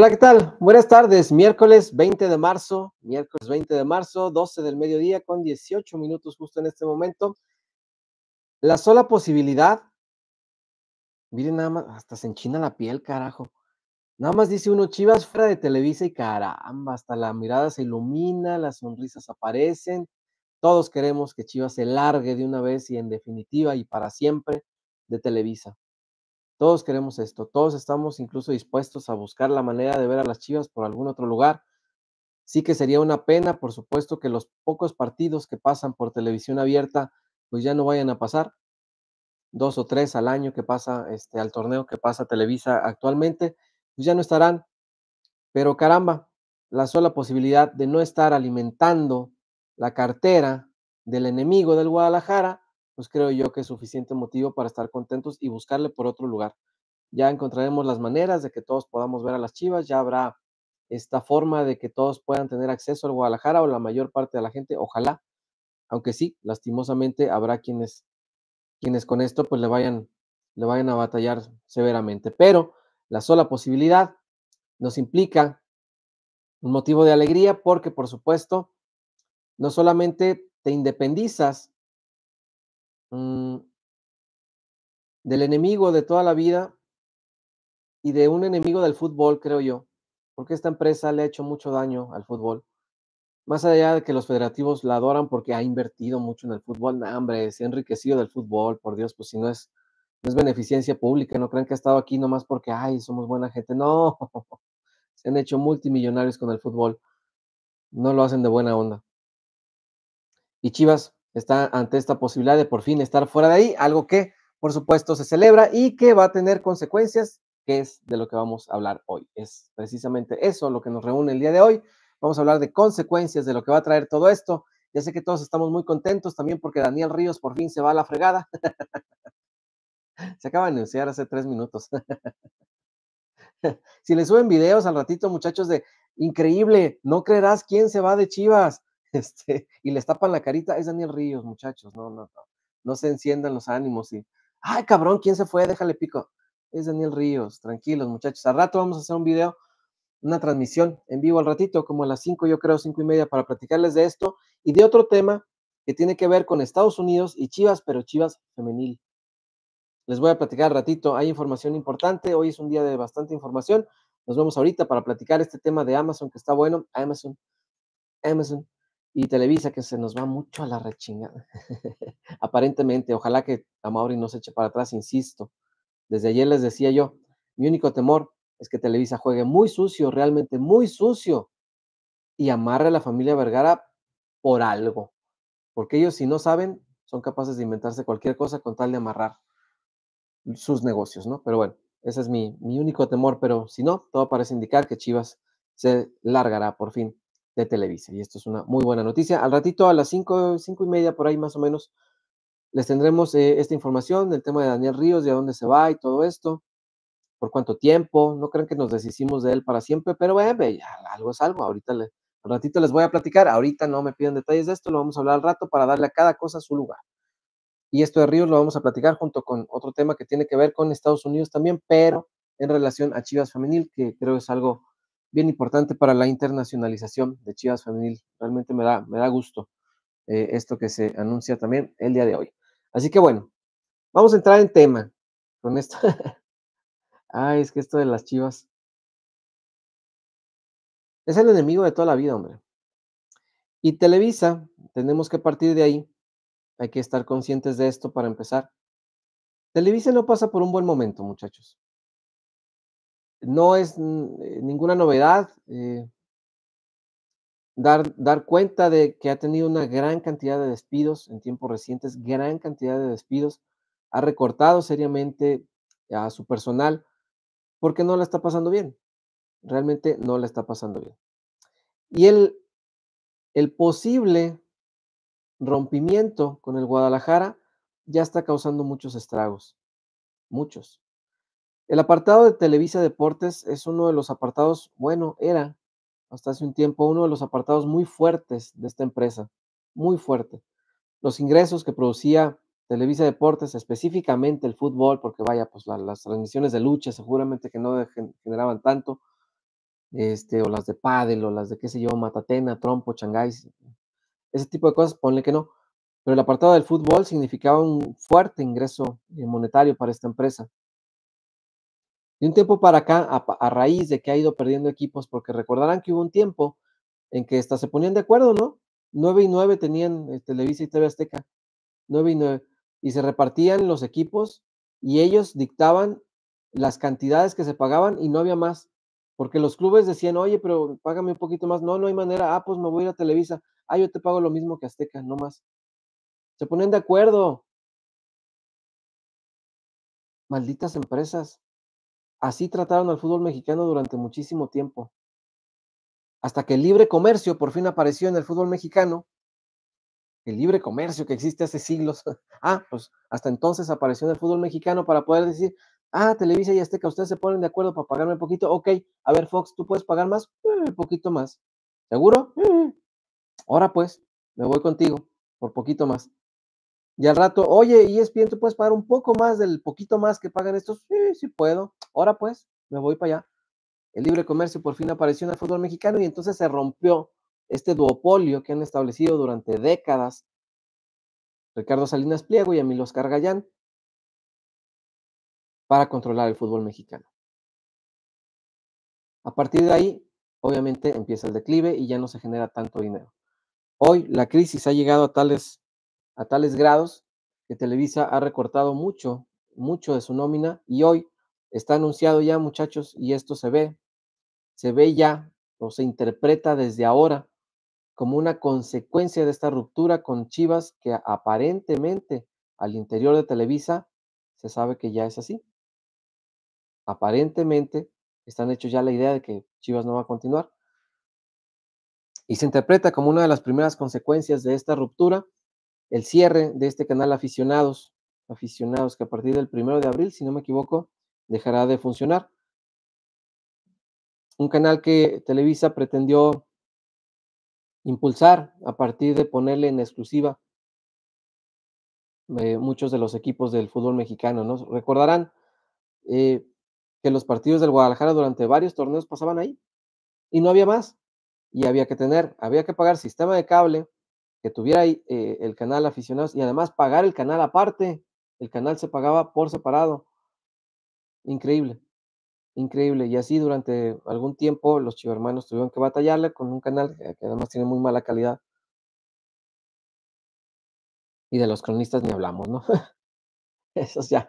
Hola, ¿qué tal? Buenas tardes, miércoles 20 de marzo, miércoles 20 de marzo, 12 del mediodía con 18 minutos justo en este momento. La sola posibilidad, miren nada más, hasta se enchina la piel, carajo. Nada más dice uno, Chivas fuera de Televisa y caramba, hasta la mirada se ilumina, las sonrisas aparecen. Todos queremos que Chivas se largue de una vez y en definitiva y para siempre de Televisa. Todos queremos esto, todos estamos incluso dispuestos a buscar la manera de ver a las Chivas por algún otro lugar. Sí que sería una pena, por supuesto, que los pocos partidos que pasan por televisión abierta, pues ya no vayan a pasar. Dos o tres al año que pasa, este, al torneo que pasa Televisa actualmente, pues ya no estarán. Pero caramba, la sola posibilidad de no estar alimentando la cartera del enemigo del Guadalajara, pues creo yo que es suficiente motivo para estar contentos y buscarle por otro lugar. Ya encontraremos las maneras de que todos podamos ver a las Chivas, ya habrá esta forma de que todos puedan tener acceso al Guadalajara o la mayor parte de la gente, ojalá, aunque sí, lastimosamente habrá quienes, quienes con esto pues le vayan, le vayan a batallar severamente. Pero la sola posibilidad nos implica un motivo de alegría porque, por supuesto, no solamente te independizas Mm. del enemigo de toda la vida y de un enemigo del fútbol, creo yo, porque esta empresa le ha hecho mucho daño al fútbol. Más allá de que los federativos la adoran porque ha invertido mucho en el fútbol, nah, hombre, se ha enriquecido del fútbol, por Dios, pues si no es, no es beneficencia pública, no creen que ha estado aquí nomás porque, ay, somos buena gente, no, se han hecho multimillonarios con el fútbol, no lo hacen de buena onda. Y Chivas, está ante esta posibilidad de por fin estar fuera de ahí, algo que por supuesto se celebra y que va a tener consecuencias, que es de lo que vamos a hablar hoy. Es precisamente eso lo que nos reúne el día de hoy. Vamos a hablar de consecuencias de lo que va a traer todo esto. Ya sé que todos estamos muy contentos también porque Daniel Ríos por fin se va a la fregada. se acaba de anunciar hace tres minutos. si le suben videos al ratito, muchachos, de increíble, no creerás quién se va de Chivas. este, y les tapan la carita, es Daniel Ríos, muchachos, no, no, no, no se enciendan los ánimos y, ay, cabrón, ¿quién se fue? Déjale pico. Es Daniel Ríos, tranquilos, muchachos. Al rato vamos a hacer un video, una transmisión en vivo al ratito, como a las cinco, yo creo, cinco y media, para platicarles de esto y de otro tema que tiene que ver con Estados Unidos y Chivas, pero Chivas femenil. Les voy a platicar al ratito, hay información importante, hoy es un día de bastante información. Nos vemos ahorita para platicar este tema de Amazon, que está bueno. Amazon, Amazon y Televisa que se nos va mucho a la rechingada. Aparentemente, ojalá que Amauri no se eche para atrás, insisto. Desde ayer les decía yo, mi único temor es que Televisa juegue muy sucio, realmente muy sucio, y amarre a la familia Vergara por algo. Porque ellos, si no saben, son capaces de inventarse cualquier cosa con tal de amarrar sus negocios, ¿no? Pero bueno, ese es mi, mi único temor, pero si no, todo parece indicar que Chivas se largará por fin de Televisa. Y esto es una muy buena noticia. Al ratito, a las cinco, cinco y media, por ahí más o menos, les tendremos eh, esta información del tema de Daniel Ríos, de dónde se va y todo esto, por cuánto tiempo. No creen que nos deshicimos de él para siempre, pero bueno, algo es algo. Ahorita al ratito les voy a platicar. Ahorita no me piden detalles de esto, lo vamos a hablar al rato para darle a cada cosa su lugar. Y esto de Ríos lo vamos a platicar junto con otro tema que tiene que ver con Estados Unidos también, pero en relación a Chivas Femenil, que creo es algo bien importante para la internacionalización de Chivas Femenil. Realmente me da, me da gusto eh, esto que se anuncia también el día de hoy. Así que bueno, vamos a entrar en tema con esto. Ay, es que esto de las Chivas es el enemigo de toda la vida, hombre. Y Televisa, tenemos que partir de ahí. Hay que estar conscientes de esto para empezar. Televisa no pasa por un buen momento, muchachos. No es eh, ninguna novedad eh, dar, dar cuenta de que ha tenido una gran cantidad de despidos en tiempos recientes, gran cantidad de despidos, ha recortado seriamente a su personal porque no la está pasando bien, realmente no la está pasando bien. Y el, el posible rompimiento con el Guadalajara ya está causando muchos estragos, muchos. El apartado de Televisa Deportes es uno de los apartados, bueno, era hasta hace un tiempo uno de los apartados muy fuertes de esta empresa, muy fuerte. Los ingresos que producía Televisa Deportes, específicamente el fútbol, porque vaya, pues las transmisiones de lucha seguramente que no generaban tanto, este, o las de pádel, o las de, qué sé yo, matatena, trompo, changáis, ese tipo de cosas, ponle que no. Pero el apartado del fútbol significaba un fuerte ingreso eh, monetario para esta empresa. De un tiempo para acá, a, raíz de que ha ido perdiendo equipos, porque recordarán que hubo un tiempo en que hasta se ponían de acuerdo, ¿no? 9 y 9 tenían eh, Televisa y TV Azteca, 9 y 9, y se repartían los equipos y ellos dictaban las cantidades que se pagaban y no había más, porque los clubes decían, oye, pero págame un poquito más, no, no hay manera, ah, pues me voy a ir a Televisa, ah, yo te pago lo mismo que Azteca, no más. Se ponen de acuerdo. Malditas empresas. Así trataron al fútbol mexicano durante muchísimo tiempo. Hasta que el libre comercio por fin apareció en el fútbol mexicano. El libre comercio que existe hace siglos. Ah, pues hasta entonces apareció en el fútbol mexicano para poder decir, ah, Televisa y Azteca, ustedes se ponen de acuerdo para pagarme un poquito. Ok, a ver, Fox, ¿tú puedes pagar más? Un poquito más. ¿Seguro? Ahora pues, me voy contigo por poquito más. Y al rato, oye, y ESPN, ¿tú puedes pagar un poco más del poquito más que pagan estos? Sí, sí puedo. Ahora pues, me voy para allá. El libre comercio por fin apareció en el fútbol mexicano y entonces se rompió este duopolio que han establecido durante décadas Ricardo Salinas Pliego y Emilio Oscar Gallán para controlar el fútbol mexicano. A partir de ahí, obviamente empieza el declive y ya no se genera tanto dinero. Hoy la crisis ha llegado a tales a tales grados que Televisa ha recortado mucho, mucho de su nómina y hoy está anunciado ya, muchachos, y esto se ve, se ve ya o se interpreta desde ahora como una consecuencia de esta ruptura con Chivas que aparentemente al interior de Televisa se sabe que ya es así. Aparentemente están hechos ya la idea de que Chivas no va a continuar. Y se interpreta como una de las primeras consecuencias de esta ruptura el cierre de este canal aficionados, aficionados que a partir del primero de abril, si no me equivoco, dejará de funcionar. Un canal que Televisa pretendió impulsar a partir de ponerle en exclusiva eh, muchos de los equipos del fútbol mexicano, ¿no? Recordarán eh, que los partidos del Guadalajara durante varios torneos pasaban ahí y no había más. Y había que tener, había que pagar sistema de cable, que tuviera ahí, eh, el canal aficionados y además pagar el canal aparte. El canal se pagaba por separado. Increíble, increíble. Y así durante algún tiempo los chivermanos tuvieron que batallarle con un canal que además tiene muy mala calidad. Y de los cronistas ni hablamos, ¿no? Esos ya,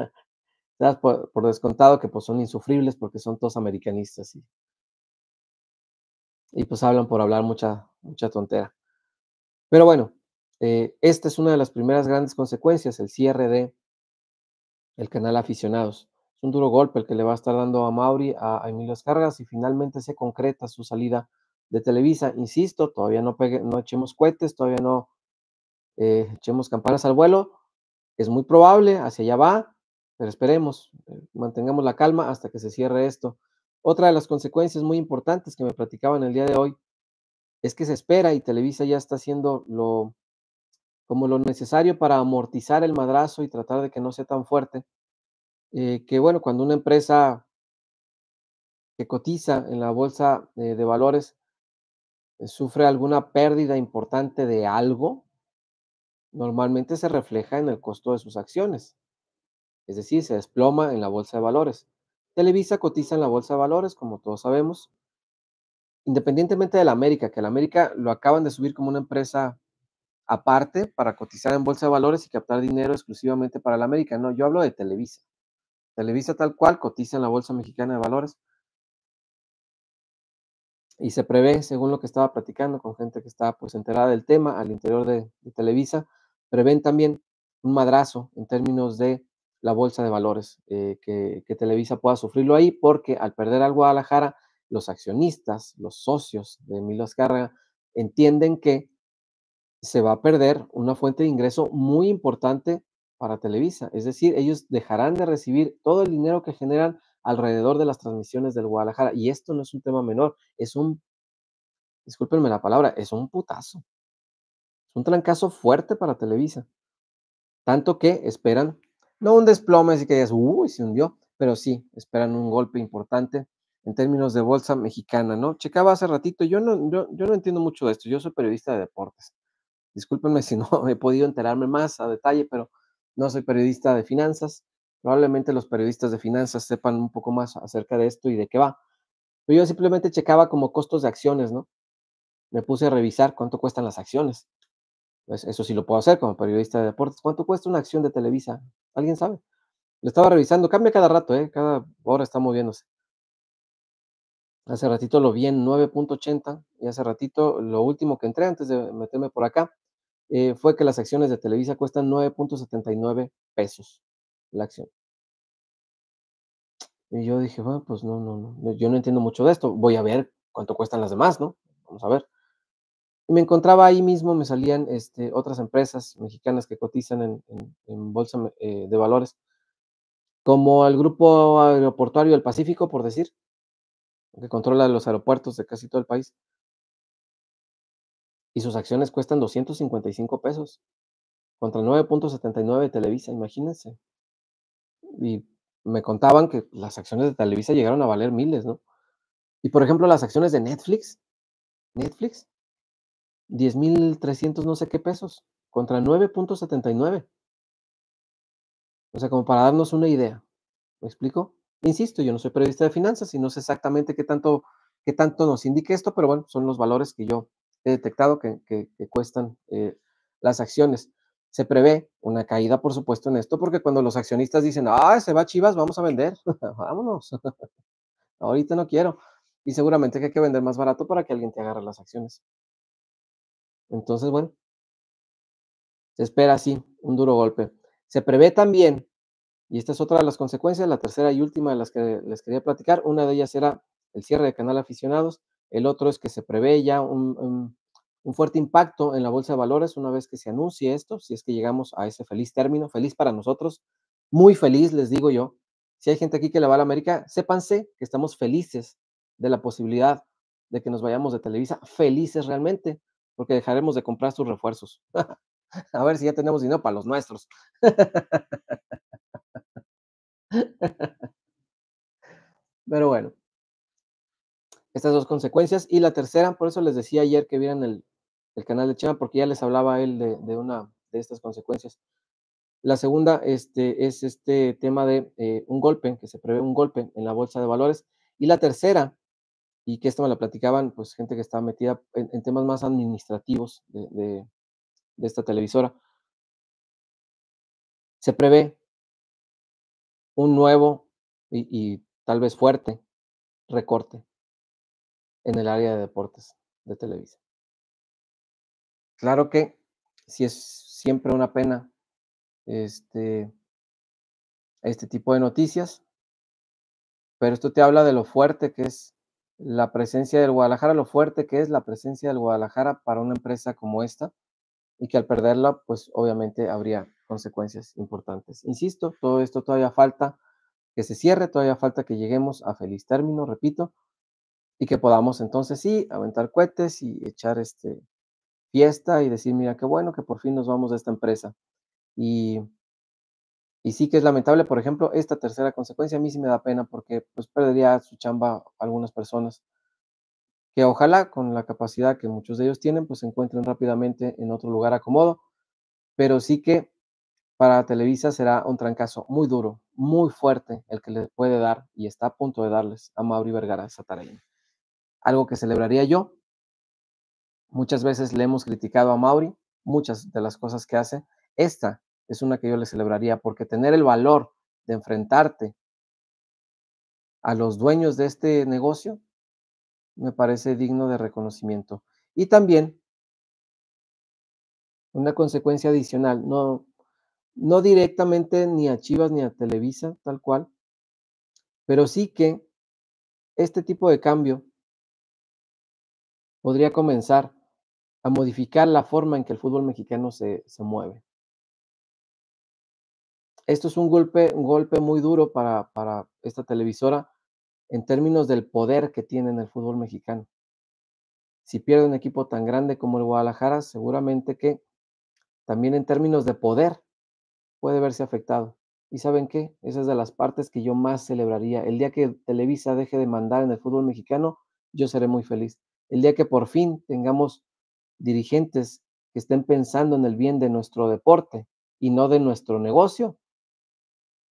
por, por, descontado que pues son insufribles porque son todos americanistas y, y pues hablan por hablar mucha, mucha tontera. Pero bueno, eh, esta es una de las primeras grandes consecuencias, el cierre de el canal aficionados. Es un duro golpe el que le va a estar dando a Mauri, a, Emilio Escargas, y finalmente se concreta su salida de Televisa. Insisto, todavía no, pegue, no echemos cohetes, todavía no eh, echemos campanas al vuelo. Es muy probable, hacia allá va, pero esperemos, eh, mantengamos la calma hasta que se cierre esto. Otra de las consecuencias muy importantes que me platicaban el día de hoy es que se espera y Televisa ya está haciendo lo como lo necesario para amortizar el madrazo y tratar de que no sea tan fuerte. Eh, que bueno, cuando una empresa que cotiza en la bolsa de, de valores eh, sufre alguna pérdida importante de algo, normalmente se refleja en el costo de sus acciones. Es decir, se desploma en la bolsa de valores. Televisa cotiza en la bolsa de valores, como todos sabemos, independientemente de la América, que la América lo acaban de subir como una empresa aparte para cotizar en bolsa de valores y captar dinero exclusivamente para la América. No, yo hablo de Televisa. Televisa tal cual cotiza en la Bolsa Mexicana de Valores. Y se prevé, según lo que estaba platicando con gente que está pues enterada del tema al interior de, Televisa, prevén también un madrazo en términos de la bolsa de valores, eh, que, que Televisa pueda sufrirlo ahí, porque al perder al Guadalajara, los accionistas, los socios de Emilio Azcárraga, entienden que se va a perder una fuente de ingreso muy importante para Televisa. Es decir, ellos dejarán de recibir todo el dinero que generan alrededor de las transmisiones del Guadalajara. Y esto no es un tema menor, es un, discúlpenme la palabra, es un putazo. Es un trancazo fuerte para Televisa. Tanto que esperan, no un desplome, así que digas, uy, se hundió, pero sí, esperan un golpe importante en términos de bolsa mexicana, ¿no? Checaba hace ratito, yo no, yo, yo no entiendo mucho de esto, yo soy periodista de deportes. Discúlpenme si no he podido enterarme más a detalle, pero no soy periodista de finanzas. Probablemente los periodistas de finanzas sepan un poco más acerca de esto y de qué va. Pero yo simplemente checaba como costos de acciones, ¿no? Me puse a revisar cuánto cuestan las acciones. Pues eso sí lo puedo hacer como periodista de deportes. ¿Cuánto cuesta una acción de Televisa? ¿Alguien sabe? Lo estaba revisando, cambia cada rato, ¿eh? Cada hora está moviéndose. Hace ratito lo vi en 9.80 y hace ratito lo último que entré antes de meterme por acá eh, fue que las acciones de Televisa cuestan 9.79 pesos la acción. Y yo dije, bueno, pues no, no, no, yo no entiendo mucho de esto, voy a ver cuánto cuestan las demás, ¿no? Vamos a ver. Y me encontraba ahí mismo, me salían este, otras empresas mexicanas que cotizan en, en, bolsa eh, de valores, como el Grupo Aeroportuario del Pacífico, por decir, que controla los aeropuertos de casi todo el país. Y sus acciones cuestan 255 pesos contra 9.79 de Televisa, imagínense. Y me contaban que las acciones de Televisa llegaron a valer miles, ¿no? Y por ejemplo, las acciones de Netflix, Netflix, 10.300 no sé qué pesos contra 9.79. O sea, como para darnos una idea. ¿Me explico? Insisto, yo no soy periodista de finanzas y no sé exactamente qué tanto, qué tanto nos indique esto, pero bueno, son los valores que yo he detectado que, cuestan eh, las acciones. Se prevé una caída, por supuesto, en esto, porque cuando los accionistas dicen, ah, se va Chivas, vamos a vender, vámonos. Ahorita no quiero. Y seguramente que hay que vender más barato para que alguien te agarre las acciones. Entonces, bueno, se espera así un duro golpe. Se prevé también y esta es otra de las consecuencias, la tercera y última de las que les quería platicar. Una de ellas era el cierre de canal aficionados. El otro es que se prevé ya un, fuerte impacto en la bolsa de valores una vez que se anuncie esto, si es que llegamos a ese feliz término, feliz para nosotros, muy feliz, les digo yo. Si hay gente aquí que le va a la América, sépanse que estamos felices de la posibilidad de que nos vayamos de Televisa, felices realmente, porque dejaremos de comprar sus refuerzos. a ver si ya tenemos dinero para los nuestros. Pero bueno, estas dos consecuencias. Y la tercera, por eso les decía ayer que vieran el, canal de Chema, porque ya les hablaba él de, una de estas consecuencias. La segunda este, es este tema de eh, un golpe, que se prevé un golpe en la bolsa de valores. Y la tercera, y que esto me la platicaban, pues gente que estaba metida en, temas más administrativos de esta televisora, se prevé un nuevo y, tal vez fuerte recorte en el área de deportes de Televisa. Claro que si es siempre una pena este, este tipo de noticias, pero esto te habla de lo fuerte que es la presencia del Guadalajara, lo fuerte que es la presencia del Guadalajara para una empresa como esta, y que al perderla, pues obviamente habría consecuencias importantes. Insisto, todo esto todavía falta que se cierre, todavía falta que lleguemos a feliz término, repito, y que podamos entonces sí aventar cohetes y echar este fiesta y decir, mira, qué bueno que por fin nos vamos de esta empresa. Y, y sí que es lamentable, por ejemplo, esta tercera consecuencia a mí sí me da pena porque pues perdería su chamba algunas personas que ojalá con la capacidad que muchos de ellos tienen, pues se encuentren rápidamente en otro lugar acomodo, pero sí que para Televisa será un trancazo muy duro, muy fuerte el que le puede dar y está a punto de darles a Mauri Vergara Satarain. Algo que celebraría yo. Muchas veces le hemos criticado a Mauri, muchas de las cosas que hace. Esta es una que yo le celebraría porque tener el valor de enfrentarte a los dueños de este negocio me parece digno de reconocimiento. Y también una consecuencia adicional, no, no directamente ni a Chivas ni a Televisa, tal cual, pero sí que este tipo de cambio podría comenzar a modificar la forma en que el fútbol mexicano se, mueve. Esto es un golpe, un golpe muy duro para, para esta televisora en términos del poder que tiene en el fútbol mexicano. Si pierde un equipo tan grande como el Guadalajara, seguramente que también en términos de poder puede verse afectado. Y saben qué, esa es de las partes que yo más celebraría. El día que Televisa deje de mandar en el fútbol mexicano, yo seré muy feliz. El día que por fin tengamos dirigentes que estén pensando en el bien de nuestro deporte y no de nuestro negocio,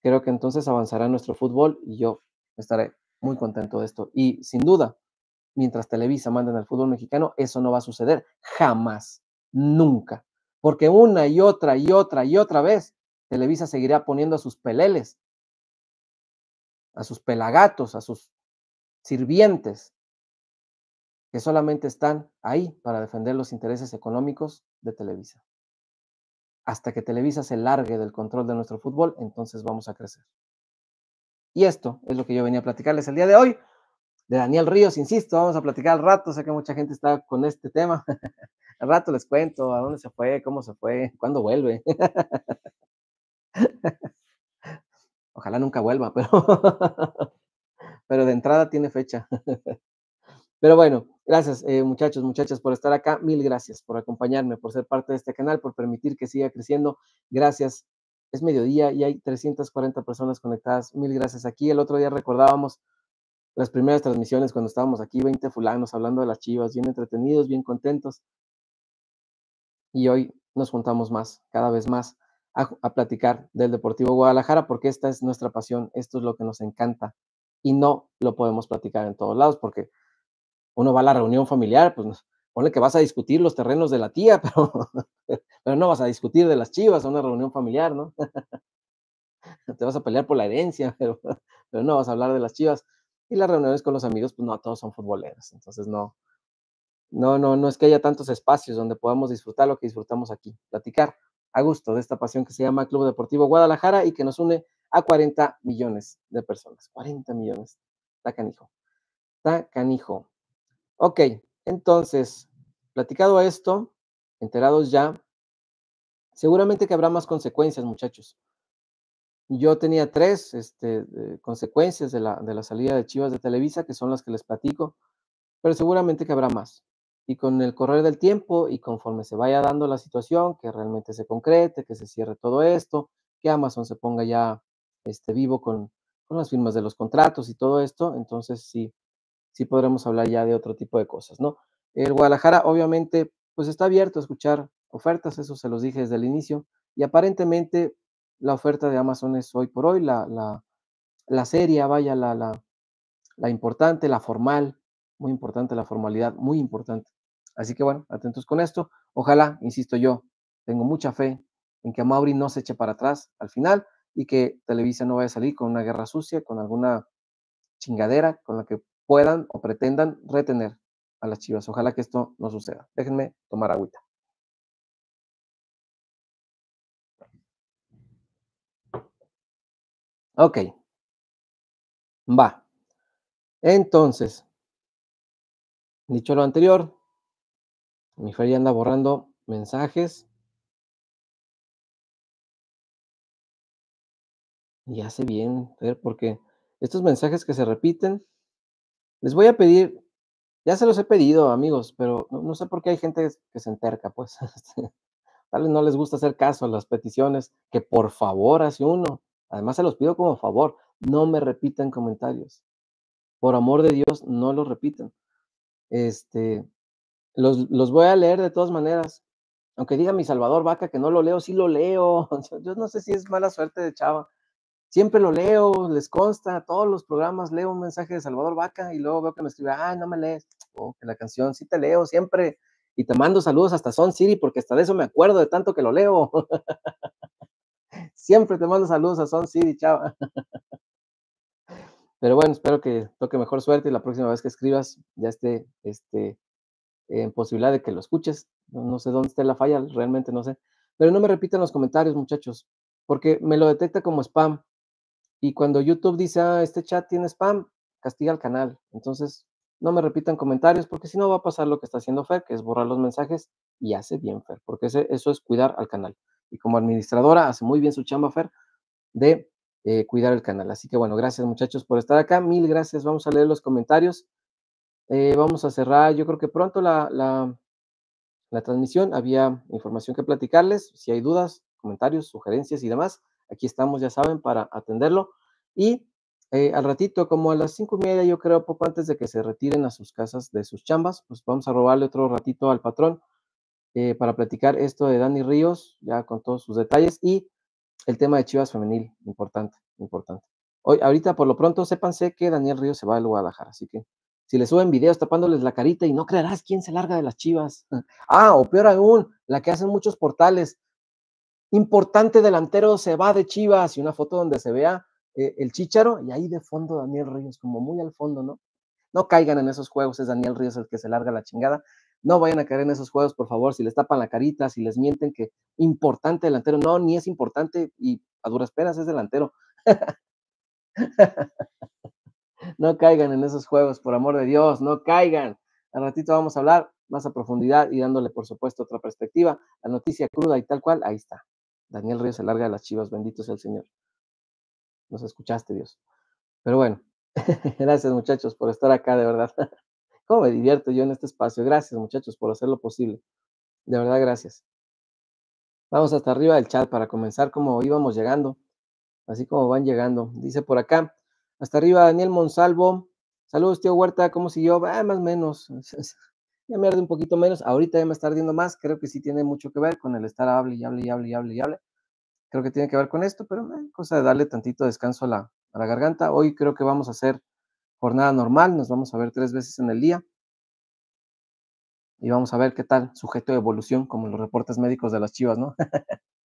creo que entonces avanzará nuestro fútbol y yo estaré muy contento de esto. Y sin duda, mientras Televisa manda en el fútbol mexicano, eso no va a suceder jamás, nunca. Porque una y otra y otra y otra vez, Televisa seguirá poniendo a sus peleles, a sus pelagatos, a sus sirvientes, que solamente están ahí para defender los intereses económicos de Televisa. Hasta que Televisa se largue del control de nuestro fútbol, entonces vamos a crecer. Y esto es lo que yo venía a platicarles el día de hoy. De Daniel Ríos, insisto, vamos a platicar al rato. Sé que mucha gente está con este tema. al rato les cuento a dónde se fue, cómo se fue, cuándo vuelve. Ojalá nunca vuelva, pero, pero de entrada tiene fecha. Pero bueno, gracias eh, muchachos, muchachas por estar acá. Mil gracias por acompañarme, por ser parte de este canal, por permitir que siga creciendo. Gracias. Es mediodía y hay 340 personas conectadas. Mil gracias aquí. El otro día recordábamos las primeras transmisiones cuando estábamos aquí, 20 fulanos hablando de las chivas, bien entretenidos, bien contentos. Y hoy nos juntamos más, cada vez más, a, platicar del Deportivo Guadalajara, porque esta es nuestra pasión, esto es lo que nos encanta y no lo podemos platicar en todos lados, porque uno va a la reunión familiar, pues pone que vas a discutir los terrenos de la tía, pero, pero no vas a discutir de las chivas a una reunión familiar, ¿no? Te vas a pelear por la herencia, pero, pero no vas a hablar de las chivas. Y las reuniones con los amigos, pues no, todos son futboleros, entonces no, no, no, no es que haya tantos espacios donde podamos disfrutar lo que disfrutamos aquí, platicar a gusto de esta pasión que se llama Club Deportivo Guadalajara y que nos une a 40 millones de personas. 40 millones. Está canijo. Está canijo. Ok, entonces, platicado esto, enterados ya, seguramente que habrá más consecuencias, muchachos. Yo tenía tres este, consecuencias de la, de la salida de Chivas de Televisa, que son las que les platico, pero seguramente que habrá más. Y con el correr del tiempo y conforme se vaya dando la situación, que realmente se concrete, que se cierre todo esto, que Amazon se ponga ya este, vivo con, con las firmas de los contratos y todo esto, entonces sí, sí podremos hablar ya de otro tipo de cosas, ¿no? El Guadalajara, obviamente, pues está abierto a escuchar ofertas, eso se los dije desde el inicio, y aparentemente la oferta de Amazon es hoy por hoy la, la, la seria, vaya, la, la, la importante, la formal, muy importante la formalidad, muy importante. Así que bueno, atentos con esto. Ojalá, insisto yo, tengo mucha fe en que Mauri no se eche para atrás al final y que Televisa no vaya a salir con una guerra sucia, con alguna chingadera con la que puedan o pretendan retener a las Chivas. Ojalá que esto no suceda. Déjenme tomar agüita. Ok. Va. Entonces, dicho lo anterior, mi Fer anda borrando mensajes. Y hace bien, Fer, porque estos mensajes que se repiten, les voy a pedir, ya se los he pedido, amigos, pero no, no sé por qué hay gente que se enterca, pues. Este, tal vez no les gusta hacer caso a las peticiones, que por favor hace uno. Además, se los pido como favor, no me repitan comentarios. Por amor de Dios, no los repitan. Este, los, los voy a leer de todas maneras. Aunque diga mi Salvador Vaca que no lo leo, sí lo leo. Yo no sé si es mala suerte de chava. Siempre lo leo, les consta, todos los programas leo un mensaje de Salvador Vaca y luego veo que me escribe, ah, no me lees. Oh, que la canción sí te leo siempre y te mando saludos hasta Son City porque hasta de eso me acuerdo de tanto que lo leo. siempre te mando saludos a Son City, chava. Pero bueno, espero que toque mejor suerte y la próxima vez que escribas ya esté este, en posibilidad de que lo escuches. No, sé dónde esté la falla, realmente no sé. Pero no me repitan los comentarios, muchachos, porque me lo detecta como spam. Y cuando YouTube dice, ah, este chat tiene spam, castiga al canal. Entonces, no me repitan comentarios, porque si no va a pasar lo que está haciendo Fer, que es borrar los mensajes, y hace bien Fer, porque eso es cuidar al canal. Y como administradora, hace muy bien su chamba Fer de eh, cuidar el canal. Así que bueno, gracias muchachos por estar acá. Mil gracias. Vamos a leer los comentarios. Eh, vamos a cerrar, yo creo que pronto la, la, la transmisión. Había información que platicarles. Si hay dudas, comentarios, sugerencias y demás, aquí estamos, ya saben, para atenderlo. Y eh, al ratito, como a las cinco y media, yo creo, poco antes de que se retiren a sus casas de sus chambas, pues vamos a robarle otro ratito al patrón eh, para platicar esto de Dani Ríos, ya con todos sus detalles, y el tema de Chivas Femenil, importante, importante. Hoy, ahorita, por lo pronto, sépanse que Daniel Ríos se va a Guadalajara, así que si le suben videos tapándoles la carita y no creerás quién se larga de las chivas. Ah, o peor aún, la que hacen muchos portales. Importante delantero se va de chivas y una foto donde se vea eh, el chicharo y ahí de fondo Daniel Ríos, como muy al fondo, ¿no? No caigan en esos juegos, es Daniel Ríos el que se larga la chingada. No vayan a caer en esos juegos, por favor, si les tapan la carita, si les mienten que importante delantero, no, ni es importante y a duras penas es delantero. no caigan en esos juegos, por amor de Dios, no caigan. Al ratito vamos a hablar más a profundidad y dándole, por supuesto, otra perspectiva. La noticia cruda y tal cual, ahí está. Daniel Ríos se larga de las chivas, bendito sea el Señor. Nos escuchaste, Dios. Pero bueno, gracias muchachos por estar acá, de verdad. ¿Cómo me divierto yo en este espacio? Gracias muchachos por hacer lo posible. De verdad, gracias. Vamos hasta arriba del chat para comenzar como íbamos llegando, así como van llegando. Dice por acá, hasta arriba, Daniel Monsalvo. Saludos, tío Huerta. ¿Cómo siguió? Ah, más o menos. Ya me arde un poquito menos. Ahorita ya me está ardiendo más. Creo que sí tiene mucho que ver con el estar hable y hable y hable y hable y hable. Creo que tiene que ver con esto, pero eh, cosa de darle tantito descanso a la, a la garganta. Hoy creo que vamos a hacer jornada normal. Nos vamos a ver tres veces en el día. Y vamos a ver qué tal sujeto de evolución, como los reportes médicos de las chivas, ¿no?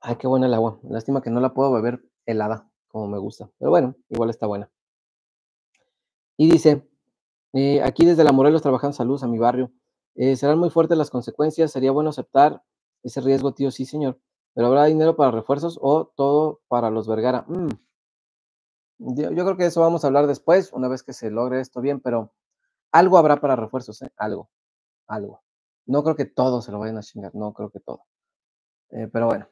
Ay, qué buena el agua. Lástima que no la puedo beber helada, como me gusta. Pero bueno, igual está buena. Y dice, eh, aquí desde la Morelos trabajando saludos a mi barrio. Eh, serán muy fuertes las consecuencias. Sería bueno aceptar ese riesgo, tío. Sí, señor. Pero habrá dinero para refuerzos o todo para los Vergara. Mm. Yo, yo, creo que eso vamos a hablar después, una vez que se logre esto bien, pero algo habrá para refuerzos, ¿eh? Algo, algo. No creo que todo se lo vayan a chingar, no creo que todo. Eh, pero bueno,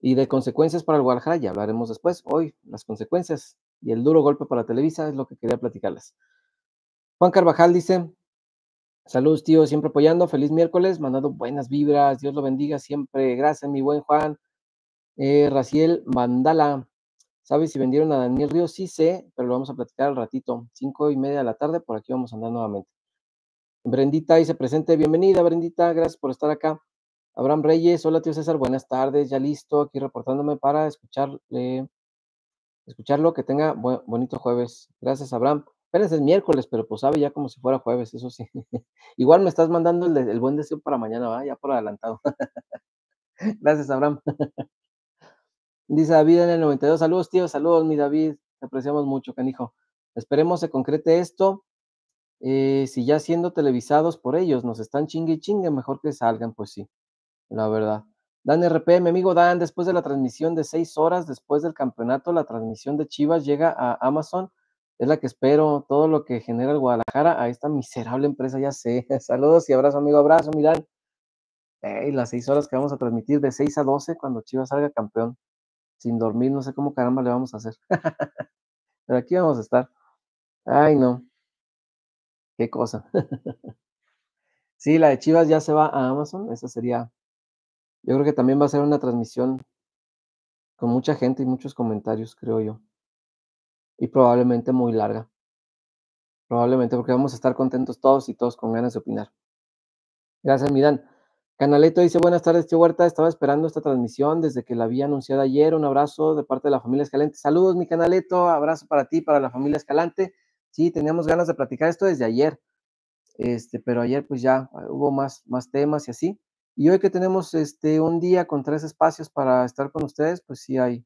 y de consecuencias para el Guadalajara ya hablaremos después. Hoy las consecuencias y el duro golpe para Televisa es lo que quería platicarles. Juan Carvajal dice, saludos tío, siempre apoyando, feliz miércoles, mandando buenas vibras, Dios lo bendiga siempre, gracias mi buen Juan. Eh, Raciel Mandala, ¿sabes si vendieron a Daniel Ríos? Sí sé, pero lo vamos a platicar al ratito, cinco y media de la tarde, por aquí vamos a andar nuevamente. Brendita dice presente, bienvenida Brendita, gracias por estar acá. Abraham Reyes, hola tío César, buenas tardes, ya listo, aquí reportándome para escucharle, escucharlo, que tenga bonito jueves. Gracias, Abraham. Apenas es miércoles, pero pues sabe ya como si fuera jueves, eso sí. Igual me estás mandando el, buen deseo para mañana, ¿va? Ya por adelantado. Gracias, Abraham. Dice David en el 92, saludos tío, saludos mi David, te apreciamos mucho, canijo. Esperemos se concrete esto. Eh, si ya siendo televisados por ellos nos están chingue y chingue, mejor que salgan, pues sí la verdad. Dan RP, mi amigo Dan, después de la transmisión de seis horas después del campeonato, la transmisión de Chivas llega a Amazon. Es la que espero, todo lo que genera el Guadalajara a esta miserable empresa, ya sé. Saludos y abrazo, amigo, abrazo, mi Dan. las seis horas que vamos a transmitir de 6 a 12 cuando Chivas salga campeón. Sin dormir, no sé cómo caramba le vamos a hacer. Pero aquí vamos a estar. Ay, no. Qué cosa. sí, la de Chivas ya se va a Amazon. Esa sería yo creo que también va a ser una transmisión con mucha gente y muchos comentarios, creo yo. Y probablemente muy larga. Probablemente porque vamos a estar contentos todos y todos con ganas de opinar. Gracias, Miran. Canaleto dice, buenas tardes, tío Huerta. Estaba esperando esta transmisión desde que la había anunciado ayer. Un abrazo de parte de la familia Escalante. Saludos, mi Canaleto. Abrazo para ti, para la familia Escalante. Sí, teníamos ganas de platicar esto desde ayer. Este, pero ayer pues ya hubo más, más temas y así. Y hoy que tenemos este, un día con tres espacios para estar con ustedes, pues sí hay,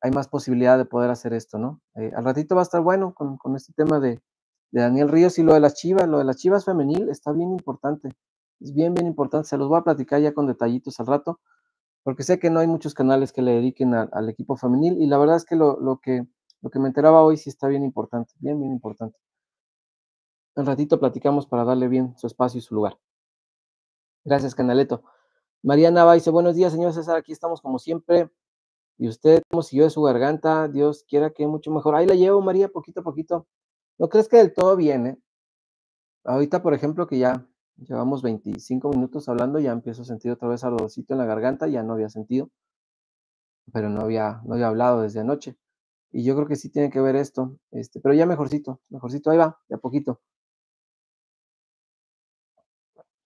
hay más posibilidad de poder hacer esto, ¿no? Eh, al ratito va a estar bueno con, con este tema de, de, Daniel Ríos y lo de las chivas, lo de las chivas femenil está bien importante, es bien, bien importante, se los voy a platicar ya con detallitos al rato, porque sé que no hay muchos canales que le dediquen al equipo femenil y la verdad es que lo, lo que lo que me enteraba hoy sí está bien importante, bien, bien importante. Al ratito platicamos para darle bien su espacio y su lugar. Gracias, Canaleto. Mariana va dice, buenos días, señor César, aquí estamos como siempre. Y usted, ¿cómo siguió de su garganta? Dios quiera que mucho mejor. Ahí la llevo, María, poquito a poquito. ¿No crees que del todo viene? Ahorita, por ejemplo, que ya, Llevamos 25 minutos hablando, ya empiezo a sentir otra vez ardorcito en la garganta, ya no había sentido, pero no había, no había hablado desde anoche. Y yo creo que sí tiene que ver esto, este, pero ya mejorcito, mejorcito, ahí va, de a poquito.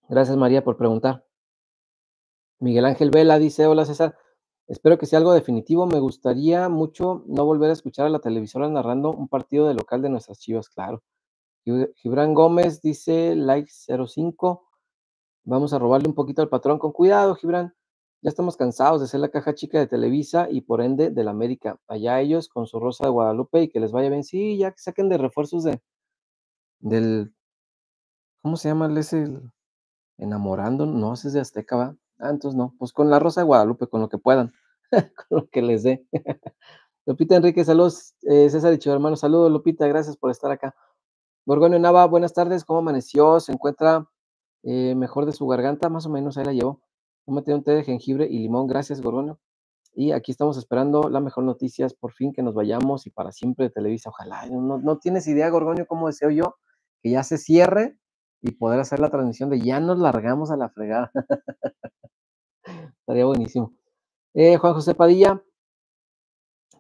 Gracias María por preguntar. Miguel Ángel Vela dice, hola César, espero que sea algo definitivo, me gustaría mucho no volver a escuchar a la televisora narrando un partido de local de nuestras chivas, claro. Gibran Gómez dice, like 05, vamos a robarle un poquito al patrón, con cuidado Gibran, ya estamos cansados de ser la caja chica de Televisa y por ende de la América. Allá ellos con su Rosa de Guadalupe y que les vaya bien. Sí, ya que saquen de refuerzos de del ¿cómo se llama ese enamorando? Es de Azteca, ¿va? Ah, entonces no, pues con la Rosa de Guadalupe, con lo que puedan, con lo que les dé. Lupita Enrique, saludos. Eh, César y hermano, saludos, Lupita, gracias por estar acá. Borgonio Nava, buenas tardes, ¿cómo amaneció? ¿Se encuentra eh, mejor de su garganta? Más o menos, ahí la llevo. Tómate un té de jengibre y limón, gracias, Gorgonio. Y aquí estamos esperando la mejor noticia, por fin que nos vayamos y para siempre de Televisa. Ojalá, no, no tienes idea, Gorgonio, cómo deseo yo que ya se cierre y poder hacer la transmisión de ya nos largamos a la fregada. Estaría buenísimo. Eh, Juan José Padilla,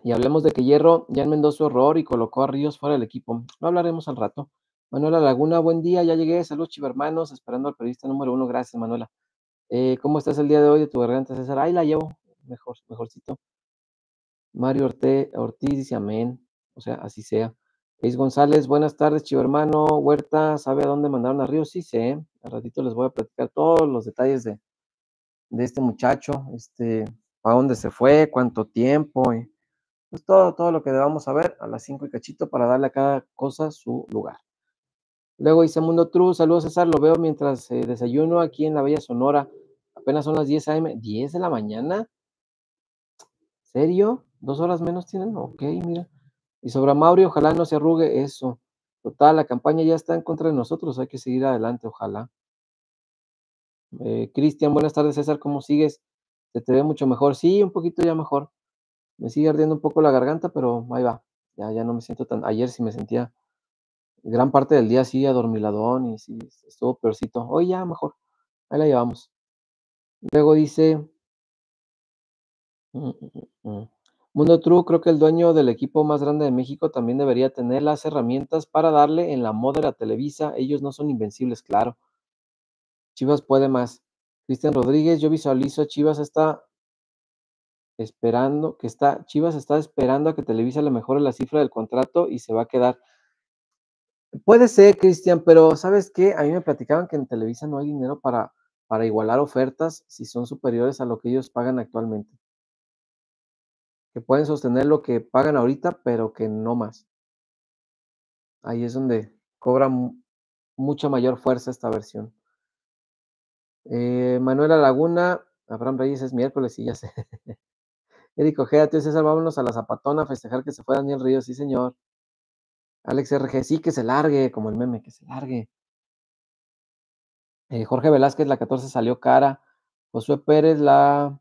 y hablemos de que Hierro ya enmendó su error y colocó a Ríos fuera del equipo. Lo hablaremos al rato. Manuela Laguna, buen día, ya llegué. Saludos, chivermanos, esperando al periodista número uno. Gracias, Manuela. Eh, ¿Cómo estás el día de hoy de tu garganta, César? Ahí la llevo, mejor, mejorcito. Mario Ortiz dice amén, o sea, así sea. Luis González, buenas tardes, chivo hermano. Huerta, ¿sabe a dónde mandaron a Río? Sí sé, al ratito les voy a platicar todos los detalles de, de este muchacho, este, a dónde se fue, cuánto tiempo, y pues todo, todo lo que debamos saber a las 5 y cachito para darle a cada cosa su lugar. Luego dice Mundo True, saludos César, lo veo mientras eh, desayuno aquí en la Bella Sonora. Apenas son las 10 a.m. ¿10 de la mañana? ¿Serio? ¿Dos horas menos tienen? Ok, mira. Y sobre Mauri, ojalá no se arrugue eso. Total, la campaña ya está en contra de nosotros, hay que seguir adelante, ojalá. Eh, Cristian, buenas tardes, César, ¿cómo sigues? ¿Se te ve mucho mejor? Sí, un poquito ya mejor. Me sigue ardiendo un poco la garganta, pero ahí va. Ya, ya no me siento tan. Ayer sí me sentía gran parte del día sí adormiladón y sí estuvo peorcito. Hoy ya mejor. Ahí la llevamos. Luego dice. Mm, mm, mm, Mundo True, creo que el dueño del equipo más grande de México también debería tener las herramientas para darle en la modera Televisa. Ellos no son invencibles, claro. Chivas puede más. Cristian Rodríguez, yo visualizo a Chivas está esperando, que está, Chivas está esperando a que Televisa le mejore la cifra del contrato y se va a quedar. Puede ser, Cristian, pero ¿sabes qué? A mí me platicaban que en Televisa no hay dinero para, para igualar ofertas si son superiores a lo que ellos pagan actualmente. Que pueden sostener lo que pagan ahorita, pero que no más. Ahí es donde cobra mucha mayor fuerza esta versión. Eh, Manuela Laguna, Abraham Reyes es miércoles y ya sé. Eric Ojeda, tío César, vámonos a la Zapatona festejar que se fue Daniel Ríos, sí señor. Alex RG, sí, que se largue, como el meme, que se largue. Eh, Jorge Velázquez, la 14 salió cara. Josué Pérez, la...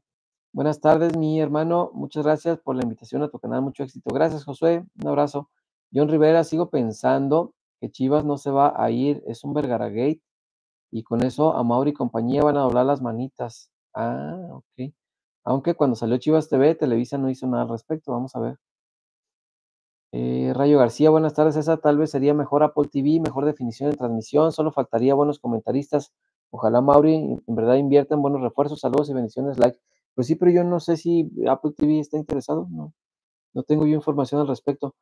Buenas tardes, mi hermano. Muchas gracias por la invitación a tu canal. Mucho éxito. Gracias, Josué. Un abrazo. John Rivera, sigo pensando que Chivas no se va a ir. Es un Vergara Gate. Y con eso a Mauri y compañía van a doblar las manitas. Ah, ok. Aunque cuando salió Chivas TV, Televisa no hizo nada al respecto. Vamos a ver. Eh, Rayo García, buenas tardes. Esa tal vez sería mejor Apple TV, mejor definición de transmisión. Solo faltaría buenos comentaristas. Ojalá Mauri en verdad invierta en buenos refuerzos. Saludos y bendiciones. Like. Pues sí, pero yo no sé si Apple TV está interesado. No, no tengo yo información al respecto.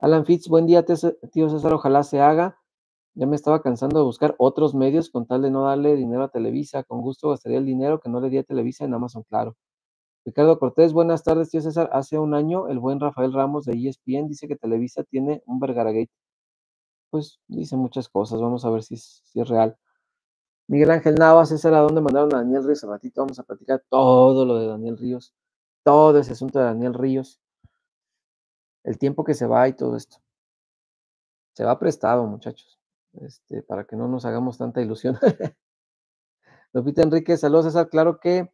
Alan Fitz, buen día, tío César. Ojalá se haga. Ya me estaba cansando de buscar otros medios con tal de no darle dinero a Televisa. Con gusto gastaría el dinero que no le di a Televisa en Amazon, claro. Ricardo Cortés, buenas tardes, tío César. Hace un año, el buen Rafael Ramos de ESPN dice que Televisa tiene un Vergara Gate. Pues dice muchas cosas, vamos a ver si es real. Miguel Ángel Navas, César, a dónde mandaron a Daniel Ríos. A ratito vamos a platicar todo lo de Daniel Ríos, todo ese asunto de Daniel Ríos, el tiempo que se va y todo esto. Se va prestado, muchachos, este, para que no nos hagamos tanta ilusión. Lupita Enrique, saludos, César. Claro que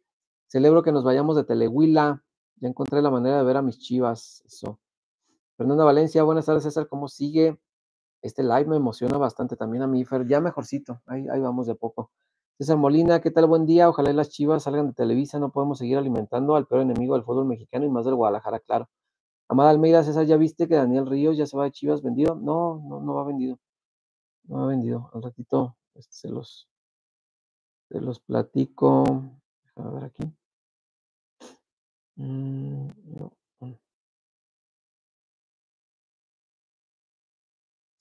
Celebro que nos vayamos de Telehuila. Ya encontré la manera de ver a mis chivas. Eso. Fernanda Valencia, buenas tardes, César. ¿Cómo sigue? Este live me emociona bastante también a mí, Fer, ya mejorcito, ahí, ahí vamos de poco. César Molina, ¿qué tal? Buen día, ojalá las chivas salgan de Televisa, no podemos seguir alimentando al peor enemigo del fútbol mexicano y más del Guadalajara, claro. Amada Almeida, César, ¿ya viste que Daniel Ríos ya se va de Chivas vendido? No, no, no va vendido. No va vendido. Al ratito este, se los, se los platico. A ver aquí. Mm, no,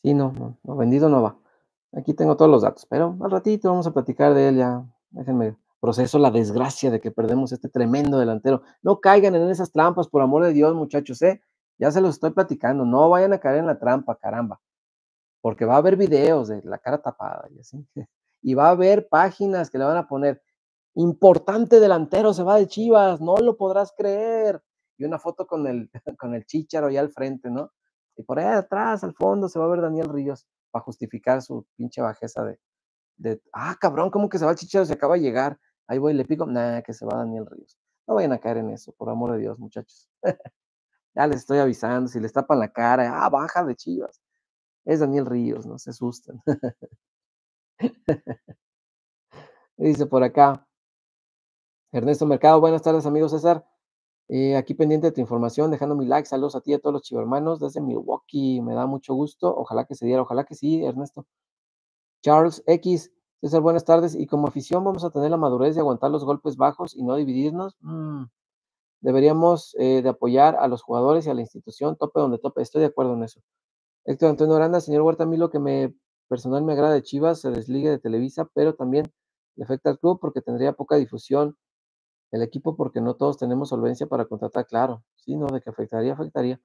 Sí, no, no, no, vendido no va. Aquí tengo todos los datos, pero al ratito vamos a platicar de él ya. Déjenme proceso la desgracia de que perdemos este tremendo delantero. No caigan en esas trampas, por amor de Dios, muchachos, ¿eh? Ya se los estoy platicando, no vayan a caer en la trampa, caramba, porque va a haber videos de la cara tapada y así. Y va a haber páginas que le van a poner, importante delantero se va de Chivas, no lo podrás creer. Y una foto con el, con el ahí al frente, ¿no? Y por ahí atrás, al fondo, se va a ver Daniel Ríos para justificar su pinche bajeza de, de ah, cabrón, ¿cómo que se va el chicharo? Se acaba de llegar. Ahí voy, le pico, nah, que se va Daniel Ríos. No vayan a caer en eso, por amor de Dios, muchachos. ya les estoy avisando, si les tapan la cara, ah, baja de chivas. Es Daniel Ríos, no se asusten. Dice por acá, Ernesto Mercado, buenas tardes, amigo César. Eh, aquí pendiente de tu información, dejando mi like, saludos a ti y a todos los chivermanos desde Milwaukee, me da mucho gusto, ojalá que se diera, ojalá que sí, Ernesto. Charles X, César, buenas tardes, y como afición vamos a tener la madurez de aguantar los golpes bajos y no dividirnos. Mm, deberíamos eh, de apoyar a los jugadores y a la institución, tope donde tope, estoy de acuerdo en eso. Héctor Antonio Aranda, señor Huerta, a mí lo que me personal me agrada de Chivas, se desligue de Televisa, pero también le afecta al club porque tendría poca difusión el equipo porque no todos tenemos solvencia para contratar, claro, sí, no, de que afectaría, afectaría.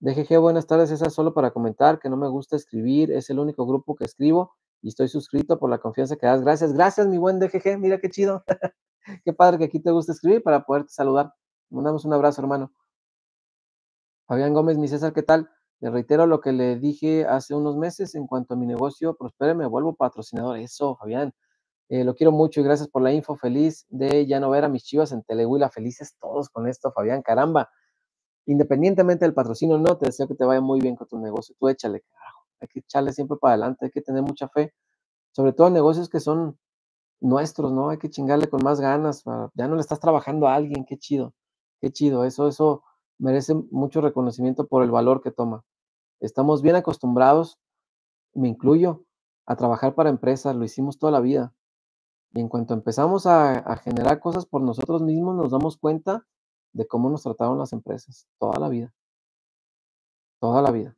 DGG, buenas tardes, esa solo para comentar que no me gusta escribir, es el único grupo que escribo y estoy suscrito por la confianza que das. Gracias, gracias, mi buen DGG, mira qué chido. qué padre que aquí te gusta escribir para poderte saludar. Mandamos un abrazo, hermano. Fabián Gómez, mi César, ¿qué tal? Le reitero lo que le dije hace unos meses, en cuanto a mi negocio prospere, me vuelvo patrocinador. Eso, Fabián. Eh, lo quiero mucho y gracias por la info. Feliz de ya no ver a mis chivas en Telehuila. Felices todos con esto, Fabián. Caramba. Independientemente del patrocinio, no, te deseo que te vaya muy bien con tu negocio. Tú échale, carajo. Hay que echarle siempre para adelante, hay que tener mucha fe. Sobre todo en negocios que son nuestros, ¿no? Hay que chingarle con más ganas. Ya no le estás trabajando a alguien, qué chido. Qué chido. Eso, eso merece mucho reconocimiento por el valor que toma. Estamos bien acostumbrados, me incluyo, a trabajar para empresas, lo hicimos toda la vida y en cuanto empezamos a, generar cosas por nosotros mismos, nos damos cuenta de cómo nos trataron las empresas toda la vida. Toda la vida.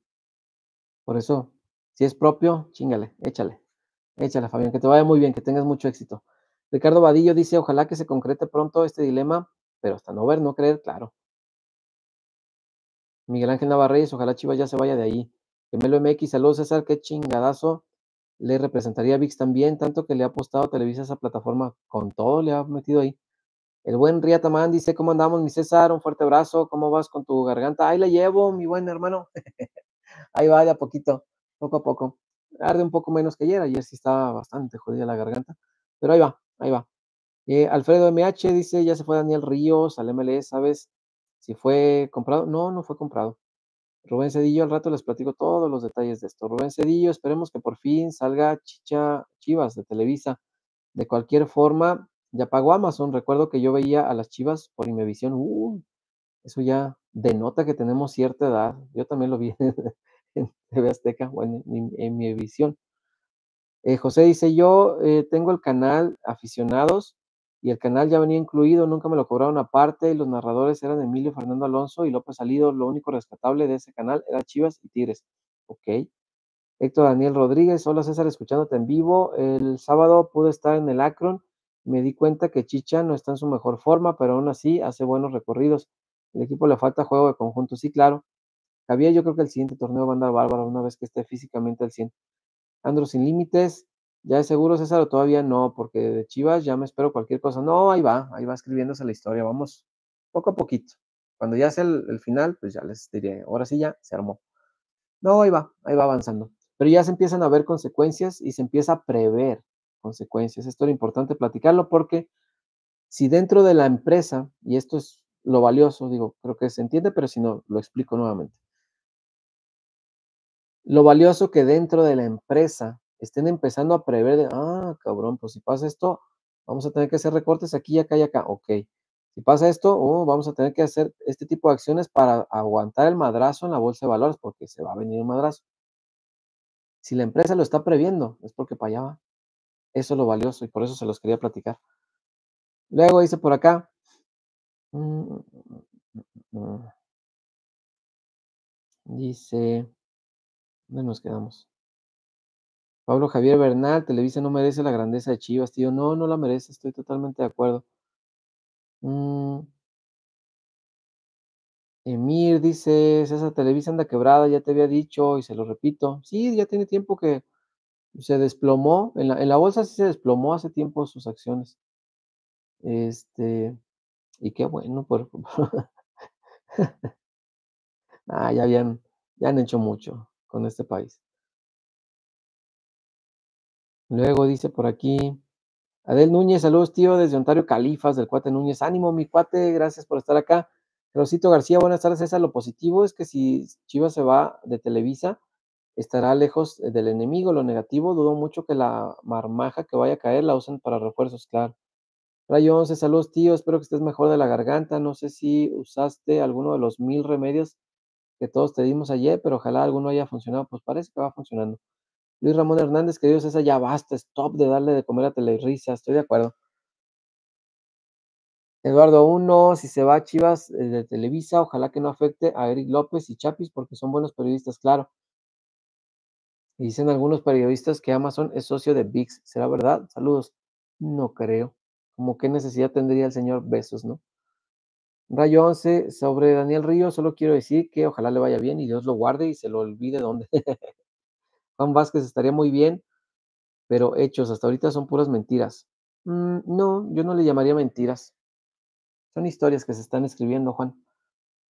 Por eso, si es propio, chingale, échale. Échale, Fabián, que te vaya muy bien, que tengas mucho éxito. Ricardo Vadillo dice, ojalá que se concrete pronto este dilema, pero hasta no ver, no creer, claro. Miguel Ángel Navarreyes, ojalá Chivas ya se vaya de ahí. Gemelo MX, saludos César, qué chingadazo le representaría a VIX también, tanto que le ha apostado a Televisa esa plataforma, con todo le ha metido ahí. El buen Riatamán dice, ¿cómo andamos, mi César? Un fuerte abrazo, ¿cómo vas con tu garganta? Ahí la llevo, mi buen hermano. ahí va de a poquito, poco a poco. Arde un poco menos que ayer, ayer sí estaba bastante jodida la garganta, pero ahí va, ahí va. Eh, Alfredo MH dice, ya se fue Daniel Ríos al MLS, ¿sabes si fue comprado? No, no fue comprado. Rubén Cedillo, al rato les platico todos los detalles de esto. Rubén Cedillo, esperemos que por fin salga Chicha Chivas de Televisa. De cualquier forma, ya pagó Amazon. Recuerdo que yo veía a las Chivas por Imevisión. Uh, eso ya denota que tenemos cierta edad. Yo también lo vi en TV Azteca o en, en. Eh, José dice, yo eh, tengo el canal Aficionados y el canal ya venía incluido, nunca me lo cobraron aparte y los narradores eran Emilio Fernando Alonso y López Salido, lo único rescatable de ese canal era Chivas y Tigres. Ok. Héctor Daniel Rodríguez, hola César, escuchándote en vivo. El sábado pude estar en el Akron, me di cuenta que Chicha no está en su mejor forma, pero aún así hace buenos recorridos. El equipo le falta juego de conjunto, sí, claro. Javier, yo creo que el siguiente torneo va a andar bárbaro una vez que esté físicamente al 100. Andro sin límites, ya es seguro, César, todavía no, porque de Chivas ya me espero cualquier cosa. No, ahí va, ahí va escribiéndose la historia. Vamos poco a poquito. Cuando ya sea el, final, pues ya les diré, ahora sí ya se armó. No, ahí va, ahí va avanzando. Pero ya se empiezan a ver consecuencias y se empieza a prever consecuencias. Esto era importante platicarlo porque si dentro de la empresa, y esto es lo valioso, digo, creo que se entiende, pero si no, lo explico nuevamente. lo valioso que dentro de la empresa estén empezando a prever de, ah, cabrón, pues si pasa esto, vamos a tener que hacer recortes aquí, acá y acá. Ok. Si pasa esto, oh, vamos a tener que hacer este tipo de acciones para aguantar el madrazo en la bolsa de valores, porque se va a venir un madrazo. Si la empresa lo está previendo, es porque para allá va. Eso es lo valioso y por eso se los quería platicar. Luego dice por acá. Mm, mm, mm, dice. ¿Dónde nos quedamos? Pablo Javier Bernal, Televisa no merece la grandeza de Chivas, tío. No, no la merece, estoy totalmente de acuerdo. Mm. Emir dice, esa Televisa anda quebrada, ya te había dicho y se lo repito. Sí, ya tiene tiempo que se desplomó, en la, en la bolsa sí se desplomó hace tiempo sus acciones. Este, y qué bueno, por... ah, ya habían, ya han hecho mucho con este país. Luego dice por aquí, Adel Núñez, saludos tío desde Ontario, Califas, del cuate Núñez. Ánimo, mi cuate, gracias por estar acá. Rosito García, buenas tardes. César, lo positivo es que si Chivas se va de Televisa, estará lejos del enemigo. Lo negativo, dudo mucho que la marmaja que vaya a caer la usen para refuerzos, claro. Rayo 11, saludos tío, espero que estés mejor de la garganta. No sé si usaste alguno de los mil remedios que todos te dimos ayer, pero ojalá alguno haya funcionado. Pues parece que va funcionando. Luis Ramón Hernández, queridos, esa ya basta, stop de darle de comer a Telerisa, estoy de acuerdo. Eduardo 1, si se va a Chivas eh, de Televisa, ojalá que no afecte a Eric López y Chapis porque son buenos periodistas, claro. dicen algunos periodistas que Amazon es socio de VIX, ¿será verdad? Saludos. No creo. Como qué necesidad tendría el señor Besos, ¿no? Rayo 11, sobre Daniel Río, solo quiero decir que ojalá le vaya bien y Dios lo guarde y se lo olvide dónde. Juan Vázquez estaría muy bien, pero hechos hasta ahorita son puras mentiras. Mm, no, yo no le llamaría mentiras. Son historias que se están escribiendo, Juan.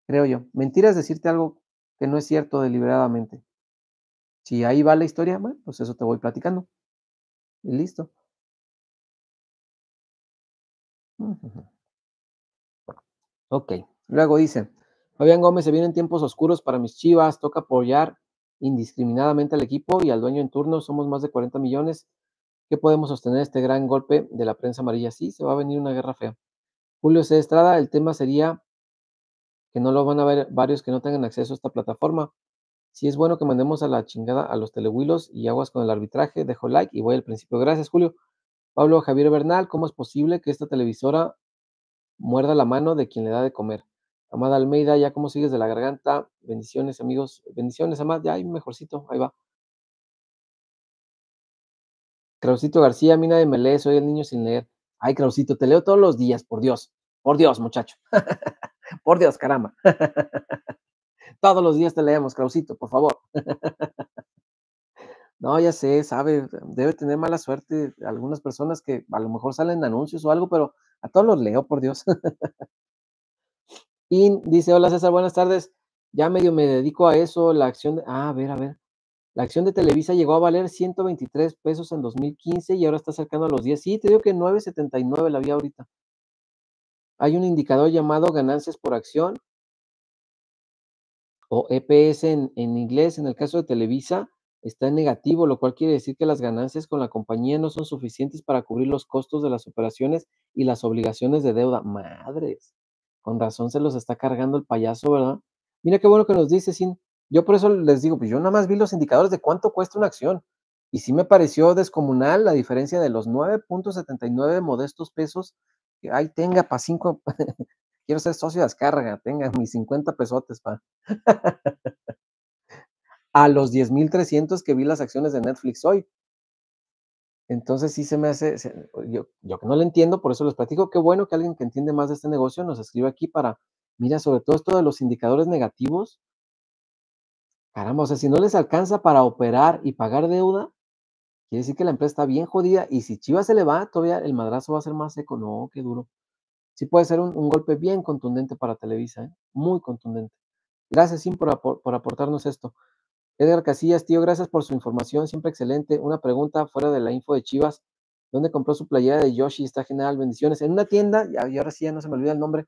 Creo yo. Mentiras es decirte algo que no es cierto deliberadamente. Si ahí va la historia, bueno, pues eso te voy platicando. Y listo. Ok. Luego dice, Fabián Gómez, se vienen tiempos oscuros para mis chivas, toca apoyar indiscriminadamente al equipo y al dueño en turno. Somos más de 40 millones. ¿Qué podemos sostener este gran golpe de la prensa amarilla? Sí, se va a venir una guerra fea. Julio C. Estrada, el tema sería que no lo van a ver varios que no tengan acceso a esta plataforma. Si es bueno que mandemos a la chingada a los telehuilos y aguas con el arbitraje, dejo like y voy al principio. Gracias, Julio. Pablo Javier Bernal, ¿cómo es posible que esta televisora muerda la mano de quien le da de comer? Amada Almeida, ya cómo sigues de la garganta. Bendiciones, amigos. Bendiciones, Amad. Ya hay mejorcito. Ahí va. Krausito García, a mí nadie me lee, soy el niño sin leer. Ay, Krausito, te leo todos los días, por Dios. Por Dios, muchacho. por Dios, caramba. todos los días te leemos, Krausito, por favor. no, ya sé, sabe, debe tener mala suerte algunas personas que a lo mejor salen anuncios o algo, pero a todos los leo, por Dios. Y dice, hola César, buenas tardes. Ya medio me dedico a eso, la acción de, ah, a ver, a ver. La acción de Televisa llegó a valer 123 pesos en 2015 y ahora está cercano a los 10. Sí, te digo que 9.79 la vi ahorita. Hay un indicador llamado ganancias por acción o EPS en, en inglés. En el caso de Televisa está en negativo, lo cual quiere decir que las ganancias con la compañía no son suficientes para cubrir los costos de las operaciones y las obligaciones de deuda. Madres. Con razón se los está cargando el payaso, ¿verdad? Mira qué bueno que nos dice, Sin. Yo por eso les digo, pues yo nada más vi los indicadores de cuánto cuesta una acción. Y sí me pareció descomunal la diferencia de los 9.79 modestos pesos. Que ahí tenga para cinco. Quiero ser socio de descarga, tenga mis 50 pesotes, pa. a los 10.300 que vi las acciones de Netflix hoy. Entonces sí se me hace, yo, yo que no lo entiendo, por eso les platico, qué bueno que alguien que entiende más de este negocio nos escriba aquí para, mira, sobre todo esto de los indicadores negativos, caramba, o sea, si no les alcanza para operar y pagar deuda, quiere decir que la empresa está bien jodida y si Chivas se le va, todavía el madrazo va a ser más seco, no, qué duro. Sí puede ser un, golpe bien contundente para Televisa, ¿eh? muy contundente. Gracias, Sim, por, por aportarnos esto. Edgar Casillas, tío, gracias por su información, siempre excelente. Una pregunta fuera de la info de Chivas. ¿Dónde compró su playera de Yoshi? Está genial, bendiciones. En una tienda, y ahora sí ya no se me olvida el nombre,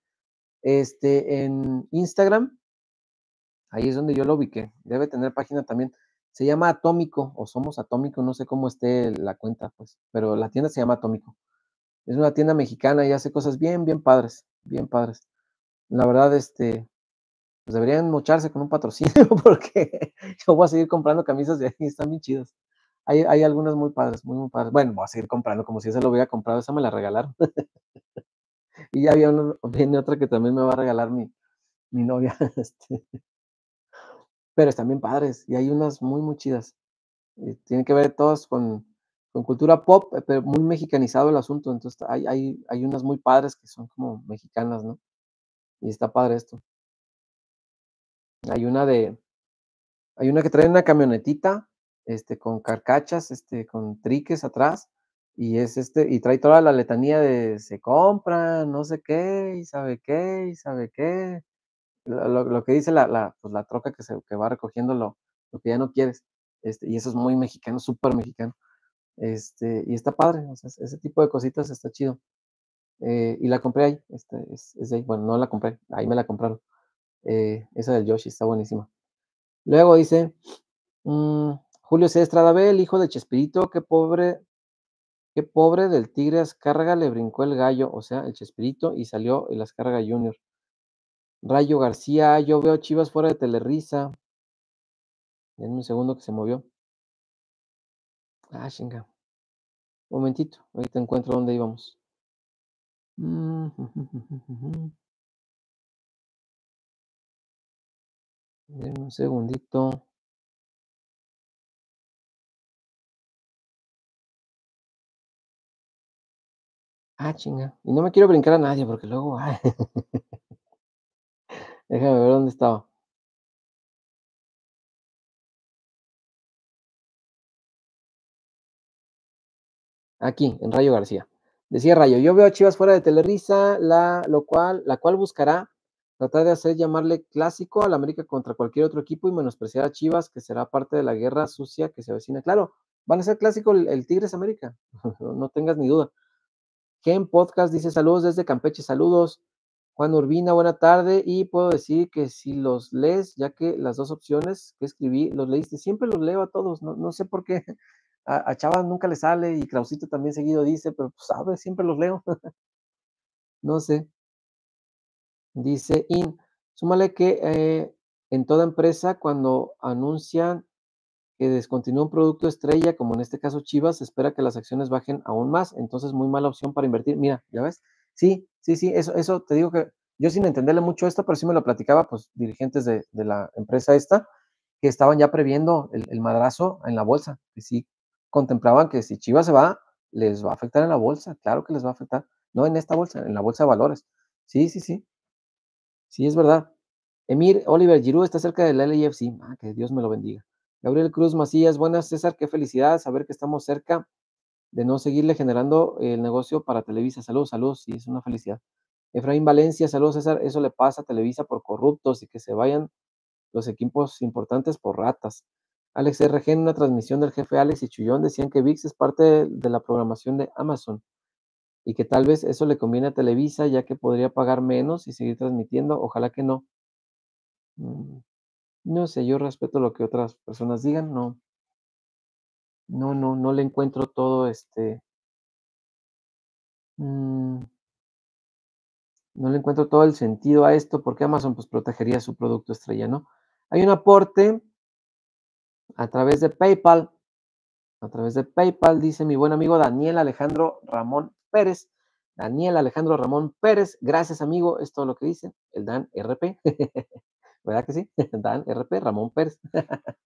este, en Instagram, ahí es donde yo lo ubiqué. Debe tener página también. Se llama Atómico o Somos Atómico, no sé cómo esté la cuenta, pues, pero la tienda se llama Atómico. Es una tienda mexicana y hace cosas bien, bien padres, bien padres. La verdad, este, pues deberían mocharse con un patrocinio porque yo voy a seguir comprando camisas de ahí, están bien chidas. Hay, hay algunas muy padres, muy, muy padres. Bueno, voy a seguir comprando como si esa lo hubiera comprado, esa me la regalaron. y ya había una, viene otra que también me va a regalar mi, mi novia. Este. Pero están bien padres y hay unas muy, muy chidas. tienen que ver todas con, con cultura pop, eh, pero muy mexicanizado el asunto. Entonces hay, hay, hay unas muy padres que son como mexicanas, ¿no? Y está padre esto. Hay una de, hay una que trae una camionetita, este, con carcachas, este, con triques atrás, y es este, y trae toda la letanía de se compra, no sé qué, y sabe qué, y sabe qué. Lo, que dice la, la, pues la troca que, se, que va recogiendo lo, lo que ya no quieres. Este, y eso es muy mexicano, súper mexicano. Este, y está padre, ese tipo de cositas está chido. Eh, y la compré ahí, este, es, es ahí. bueno, no la compré, ahí me la compraron. Eh, esa del Yoshi está buenísima. Luego dice, mmm, Julio C. Estrada el hijo de Chespirito, qué pobre, qué pobre del Tigre Azcárraga le brincó el gallo, o sea, el Chespirito, y salió el Azcárraga Junior. Rayo García, yo veo Chivas fuera de Telerisa. En un segundo que se movió. Ah, chinga. Momentito, ahorita encuentro dónde íbamos. Mm, un segundito. Ah, chinga. Y no me quiero brincar a nadie porque luego. Déjame ver dónde estaba. Aquí, en Rayo García. Decía Rayo, yo veo Chivas fuera de Telerisa, la, lo cual, la cual buscará tratar de hacer llamarle clásico al América contra cualquier otro equipo y menospreciar a Chivas, que será parte de la guerra sucia que se avecina. Claro, van a ser clásico el, Tigres América, no tengas ni duda. Ken Podcast dice saludos desde Campeche, saludos. Juan Urbina, buena tarde. Y puedo decir que si los lees, ya que las dos opciones que escribí, los leíste, siempre los leo a todos, no, no sé por qué. A, Chava nunca le sale y Clausito también seguido dice, pero pues siempre los leo. no sé. Dice In, súmale que eh, en toda empresa cuando anuncian que descontinúa un producto estrella, como en este caso Chivas, espera que las acciones bajen aún más, entonces muy mala opción para invertir. Mira, ¿ya ves? Sí, sí, sí, eso, eso te digo que yo sin entenderle mucho esto, pero sí me lo platicaba, pues dirigentes de, de la empresa esta, que estaban ya previendo el, el, madrazo en la bolsa, que sí contemplaban que si Chivas se va, les va a afectar en la bolsa, claro que les va a afectar, no en esta bolsa, en la bolsa de valores. Sí, sí, sí, sí, es verdad. Emir Oliver Giroud está cerca del LAFC, ah, que Dios me lo bendiga. Gabriel Cruz Macías, buenas César, qué felicidad saber que estamos cerca de no seguirle generando el negocio para Televisa. Saludos, saludos, sí, es una felicidad. Efraín Valencia, saludos César, eso le pasa a Televisa por corruptos y que se vayan los equipos importantes por ratas. Alex RG en una transmisión del jefe Alex y Chullón decían que VIX es parte de, de la programación de Amazon y que tal vez eso le conviene a Televisa ya que podría pagar menos y seguir transmitiendo. Ojalá que no. Mm, no sé, yo respeto lo que otras personas digan, no. No, no, no le encuentro todo este. Mmm, no le encuentro todo el sentido a esto porque Amazon pues protegería su producto estrella, ¿no? Hay un aporte a través de PayPal. A través de PayPal dice mi buen amigo Daniel Alejandro Ramón Pérez. Daniel Alejandro Ramón Pérez, gracias amigo, es todo lo que dice, el Dan RP. ¿Verdad que sí? Dan RP, Ramón Pérez.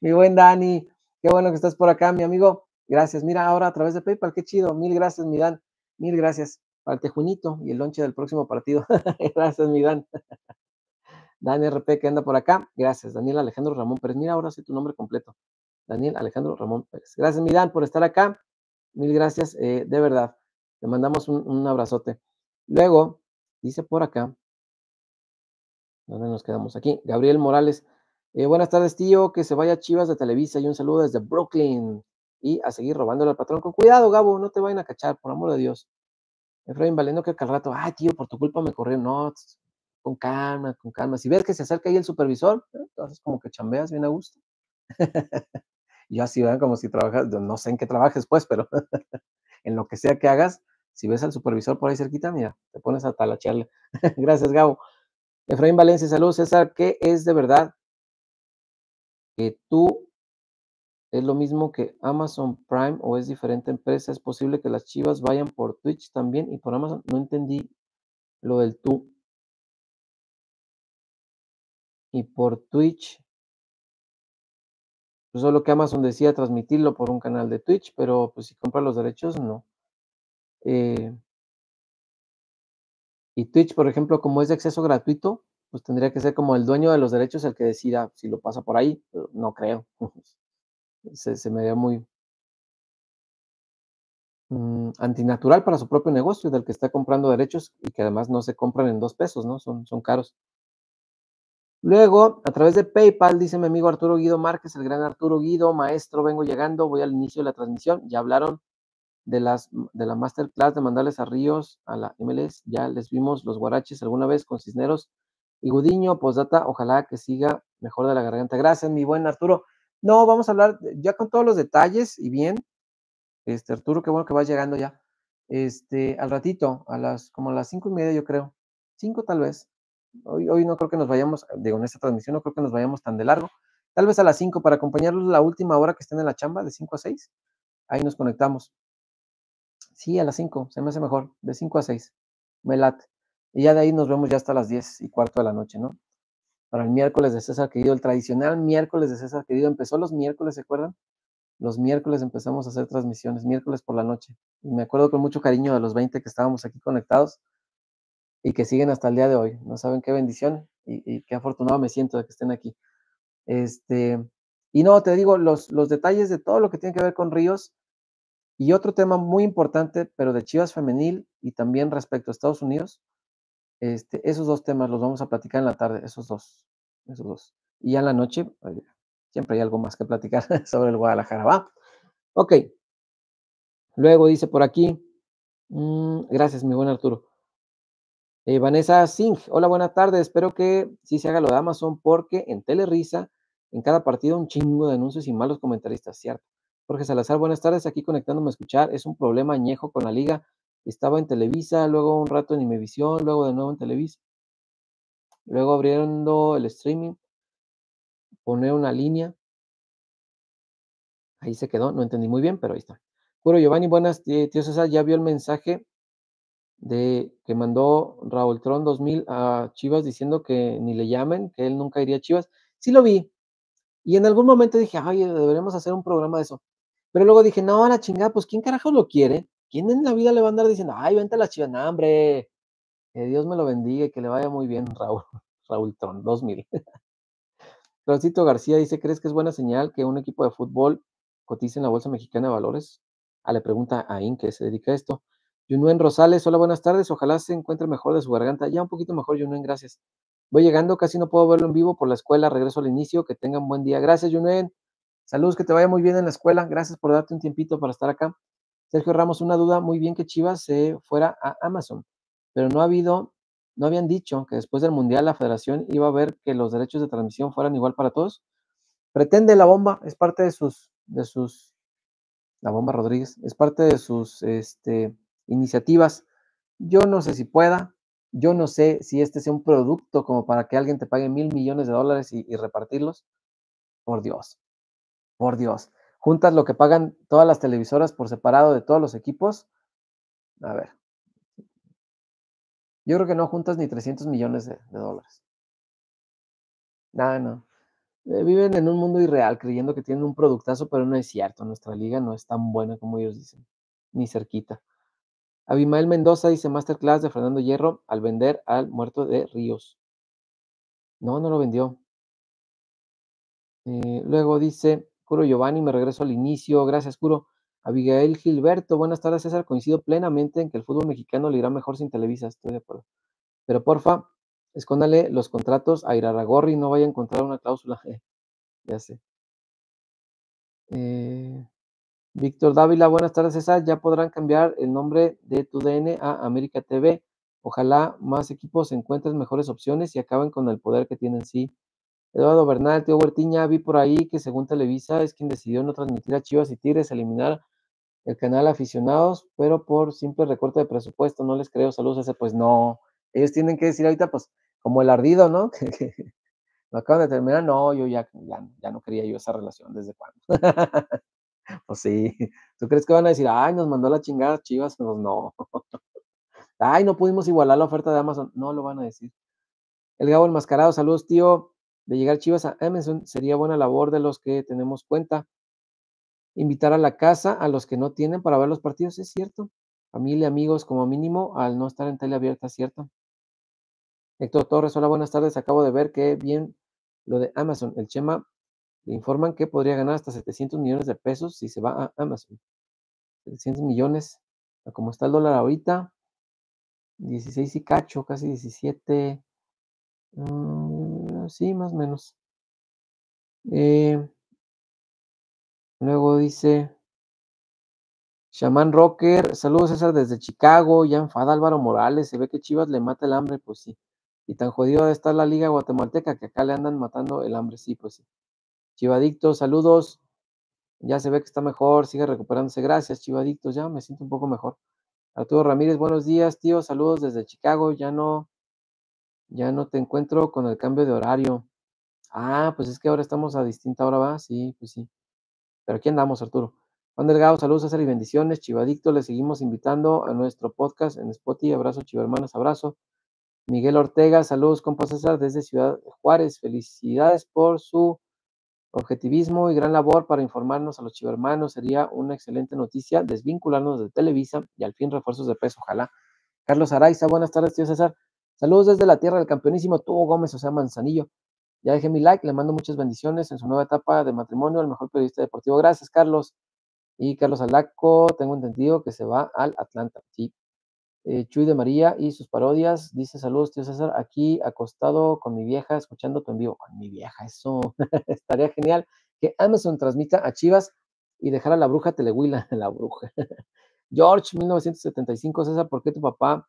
mi buen Dani, qué bueno que estás por acá, mi amigo. Gracias. Mira, ahora a través de PayPal, qué chido. Mil gracias, mi Dan. Mil gracias para el tejunito y el lonche del próximo partido. gracias, mi Dan. Dan RP que anda por acá. Gracias, Daniel Alejandro Ramón Pérez. Mira, ahora sí tu nombre completo. Daniel Alejandro Ramón Pérez. Gracias, mi Dan, por estar acá. Mil gracias, eh, de verdad. Te mandamos un, un abrazote. Luego, dice por acá, ¿Dónde nos quedamos? Aquí. Gabriel Morales. Eh, buenas tardes, tío. Que se vaya Chivas de Televisa y un saludo desde Brooklyn. Y a seguir robándole al patrón. Con cuidado, Gabo, no te vayan a cachar, por amor de Dios. Efraín Valeno, que al rato, ay, tío, por tu culpa me corrió. No, con calma, con calma. Si ves que se acerca ahí el supervisor, entonces como que chambeas bien a gusto. y así, ¿verdad? Como si trabajas, no sé en qué trabajes, pues, pero en lo que sea que hagas, si ves al supervisor por ahí cerquita, mira, te pones a talachearle. Gracias, Gabo. Efraín Valencia, saludos, César. ¿Qué es de verdad que tú es lo mismo que Amazon Prime o es diferente empresa? ¿Es posible que las chivas vayan por Twitch también y por Amazon? No entendí lo del tú. Y por Twitch, pues solo que Amazon decía transmitirlo por un canal de Twitch, pero pues si compra los derechos, no. Eh, y Twitch, por ejemplo, como es de acceso gratuito, pues tendría que ser como el dueño de los derechos el que decida si lo pasa por ahí, no creo. se, me veía muy mm, antinatural para su propio negocio, del que está comprando derechos y que además no se compran en dos pesos, ¿no? Son, son caros. Luego, a través de PayPal, dice mi amigo Arturo Guido Márquez, el gran Arturo Guido, maestro, vengo llegando, voy al inicio de la transmisión. Ya hablaron de, las, de la masterclass de mandarles a Ríos a la MLS. Ya les vimos los guaraches alguna vez con Cisneros y Gudiño. Postdata, ojalá que siga mejor de la garganta. Gracias, mi buen Arturo. No, vamos a hablar ya con todos los detalles y bien. Este, Arturo, qué bueno que vas llegando ya. Este, al ratito, a las, como a las cinco y media, yo creo. Cinco tal vez. Hoy, hoy no creo que nos vayamos, digo, en esta transmisión no creo que nos vayamos tan de largo. Tal vez a las 5 para acompañarlos la última hora que estén en la chamba, de 5 a 6. Ahí nos conectamos. Sí, a las 5, se me hace mejor, de 5 a 6. Me late. Y ya de ahí nos vemos ya hasta las 10 y cuarto de la noche, ¿no? Para el miércoles de César Querido, el tradicional miércoles de César Querido. Empezó los miércoles, ¿se acuerdan? Los miércoles empezamos a hacer transmisiones, miércoles por la noche. Y me acuerdo con mucho cariño de los 20 que estábamos aquí conectados y que siguen hasta el día de hoy. No saben qué bendición y, qué afortunado me siento de que estén aquí. Este, y no, te digo, los, los detalles de todo lo que tiene que ver con Ríos y otro tema muy importante, pero de Chivas Femenil y también respecto a Estados Unidos, este, esos dos temas los vamos a platicar en la tarde, esos dos, esos dos. Y ya en la noche, siempre hay algo más que platicar sobre el Guadalajara, ¿va? Ok. Luego dice por aquí, mm, gracias, mi buen Arturo. Eh, Vanessa Singh, hola, buenas tardes. Espero que sí se haga lo de Amazon porque en Telerisa, en cada partido, un chingo de anuncios y malos comentaristas, ¿cierto? Jorge Salazar, buenas tardes, aquí conectándome a escuchar. Es un problema añejo con la liga. Estaba en Televisa, luego un rato en Imevisión, luego de nuevo en Televisa. Luego abriendo el streaming, poner una línea. Ahí se quedó, no entendí muy bien, pero ahí está. Curo Giovanni, buenas, tío César, ya vio el mensaje de que mandó Raúl Tron 2000 a Chivas diciendo que ni le llamen, que él nunca iría a Chivas. Sí lo vi. Y en algún momento dije, ay, deberíamos hacer un programa de eso. Pero luego dije, no, la chingada, pues ¿quién carajo lo quiere? ¿Quién en la vida le va a andar diciendo, ay, vente a la Chivas? No, hombre, que Dios me lo bendiga y que le vaya muy bien, Raúl, Raúl Tron 2000. Francisco García dice, ¿crees que es buena señal que un equipo de fútbol cotice en la Bolsa Mexicana de Valores? Ah, le pregunta a In, que se dedica a esto. Yunuen Rosales, hola, buenas tardes. Ojalá se encuentre mejor de su garganta. Ya un poquito mejor, Yunuen, gracias. Voy llegando, casi no puedo verlo en vivo por la escuela. Regreso al inicio. Que tengan buen día. Gracias, Yunuen. Saludos, que te vaya muy bien en la escuela. Gracias por darte un tiempito para estar acá. Sergio Ramos, una duda. Muy bien que Chivas se fuera a Amazon, pero no ha habido, no habían dicho que después del Mundial la federación iba a ver que los derechos de transmisión fueran igual para todos. Pretende la bomba, es parte de sus, de sus, la bomba Rodríguez, es parte de sus, este, iniciativas. Yo no sé si pueda, yo no sé si este sea un producto como para que alguien te pague mil millones de dólares y, repartirlos. Por Dios, por Dios. Juntas lo que pagan todas las televisoras por separado de todos los equipos. A ver. Yo creo que no juntas ni 300 millones de, dólares. Nada, no. Eh, viven en un mundo irreal creyendo que tienen un productazo, pero no es cierto. Nuestra liga no es tan buena como ellos dicen, ni cerquita. Abimael Mendoza dice Masterclass de Fernando Hierro al vender al muerto de Ríos. No, no lo vendió. Eh, luego dice Curo Giovanni, me regreso al inicio. Gracias, Curo. Abigail Gilberto, buenas tardes, César. Coincido plenamente en que el fútbol mexicano le irá mejor sin Televisa, estoy de acuerdo. Pero porfa, escóndale los contratos a Iraragorri, no vaya a encontrar una cláusula. ya sé. Eh, Víctor Dávila, buenas tardes, César. Ya podrán cambiar el nombre de tu DN a América TV. Ojalá más equipos encuentren mejores opciones y acaben con el poder que tienen. Sí, Eduardo Bernal, tío Huertiña, vi por ahí que según Televisa es quien decidió no transmitir a Chivas y Tigres, eliminar el canal aficionados, pero por simple recorte de presupuesto, no les creo, saludos ese, pues no, ellos tienen que decir ahorita, pues, como el ardido, ¿no? Que, acaban de terminar, no, yo ya, ya, ya no quería yo esa relación, ¿desde cuándo? pues sí, ¿tú crees que van a decir, ay, nos mandó la chingada Chivas? Pues no. ay, no pudimos igualar la oferta de Amazon, no lo van a decir. El Gabo Enmascarado, saludos, tío. De llegar Chivas a Amazon sería buena labor de los que tenemos cuenta. Invitar a la casa a los que no tienen para ver los partidos, es cierto. Familia, amigos, como mínimo, al no estar en tele abierta, cierto. Héctor Torres, hola, buenas tardes. Acabo de ver que bien lo de Amazon. El Chema le informan que podría ganar hasta 700 millones de pesos si se va a Amazon. 700 millones, como está el dólar ahorita, 16 y cacho, casi 17. Mm, sí, más o menos. Eh, luego dice Shaman Rocker, saludos César desde Chicago, ya enfada Álvaro Morales, se ve que Chivas le mata el hambre, pues sí. Y tan jodido de estar la liga guatemalteca que acá le andan matando el hambre, sí, pues sí. Chivadicto, saludos. Ya se ve que está mejor, sigue recuperándose. Gracias, Chivadictos, ya me siento un poco mejor. Arturo Ramírez, buenos días, tío, saludos desde Chicago. Ya no, ya no te encuentro con el cambio de horario. Ah, pues es que ahora estamos a distinta hora, ¿va? Sí, pues sí. Pero aquí andamos, Arturo. Juan Delgado, saludos, César y bendiciones. Chivadicto, le seguimos invitando a nuestro podcast en Spotify. Abrazo, Chivermanos, abrazo. Miguel Ortega, saludos, compa César, desde Ciudad Juárez. Felicidades por su objetivismo y gran labor para informarnos a los chivermanos. Sería una excelente noticia desvincularnos de Televisa y al fin refuerzos de peso, ojalá. Carlos Araiza, buenas tardes, tío César. Saludos desde la tierra del campeonísimo Tuvo Gómez, o sea, Manzanillo. Ya dejé mi like, le mando muchas bendiciones en su nueva etapa de matrimonio, el mejor periodista deportivo. Gracias, Carlos. Y Carlos Alaco, tengo entendido que se va al Atlanta. Sí, eh, Chuy de María y sus parodias. Dice saludos, tío César, aquí acostado con mi vieja, escuchando tu en vivo. Con mi vieja, eso estaría genial. Que Amazon transmita a Chivas y dejar a la bruja Telehuila, la bruja. George, 1975, César, ¿por qué tu papá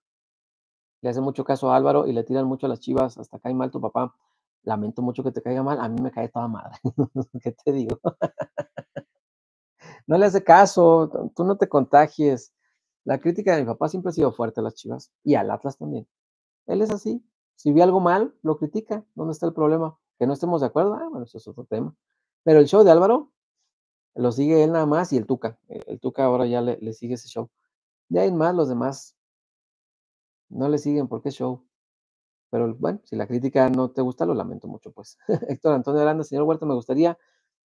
le hace mucho caso a Álvaro y le tiran mucho a las Chivas? Hasta cae mal tu papá. Lamento mucho que te caiga mal, a mí me cae toda madre. ¿Qué te digo? no le hace caso, tú no te contagies. La crítica de mi papá siempre ha sido fuerte a las Chivas y al Atlas también. Él es así. Si ve algo mal, lo critica. ¿Dónde está el problema? Que no estemos de acuerdo, ah, bueno, eso es otro tema. Pero el show de Álvaro lo sigue él nada más y el Tuca. El Tuca ahora ya le, sigue ese show. Ahí en más, los demás no le siguen porque es show. Pero bueno, si la crítica no te gusta, lo lamento mucho, pues. Héctor Antonio Aranda, señor Huerta, me gustaría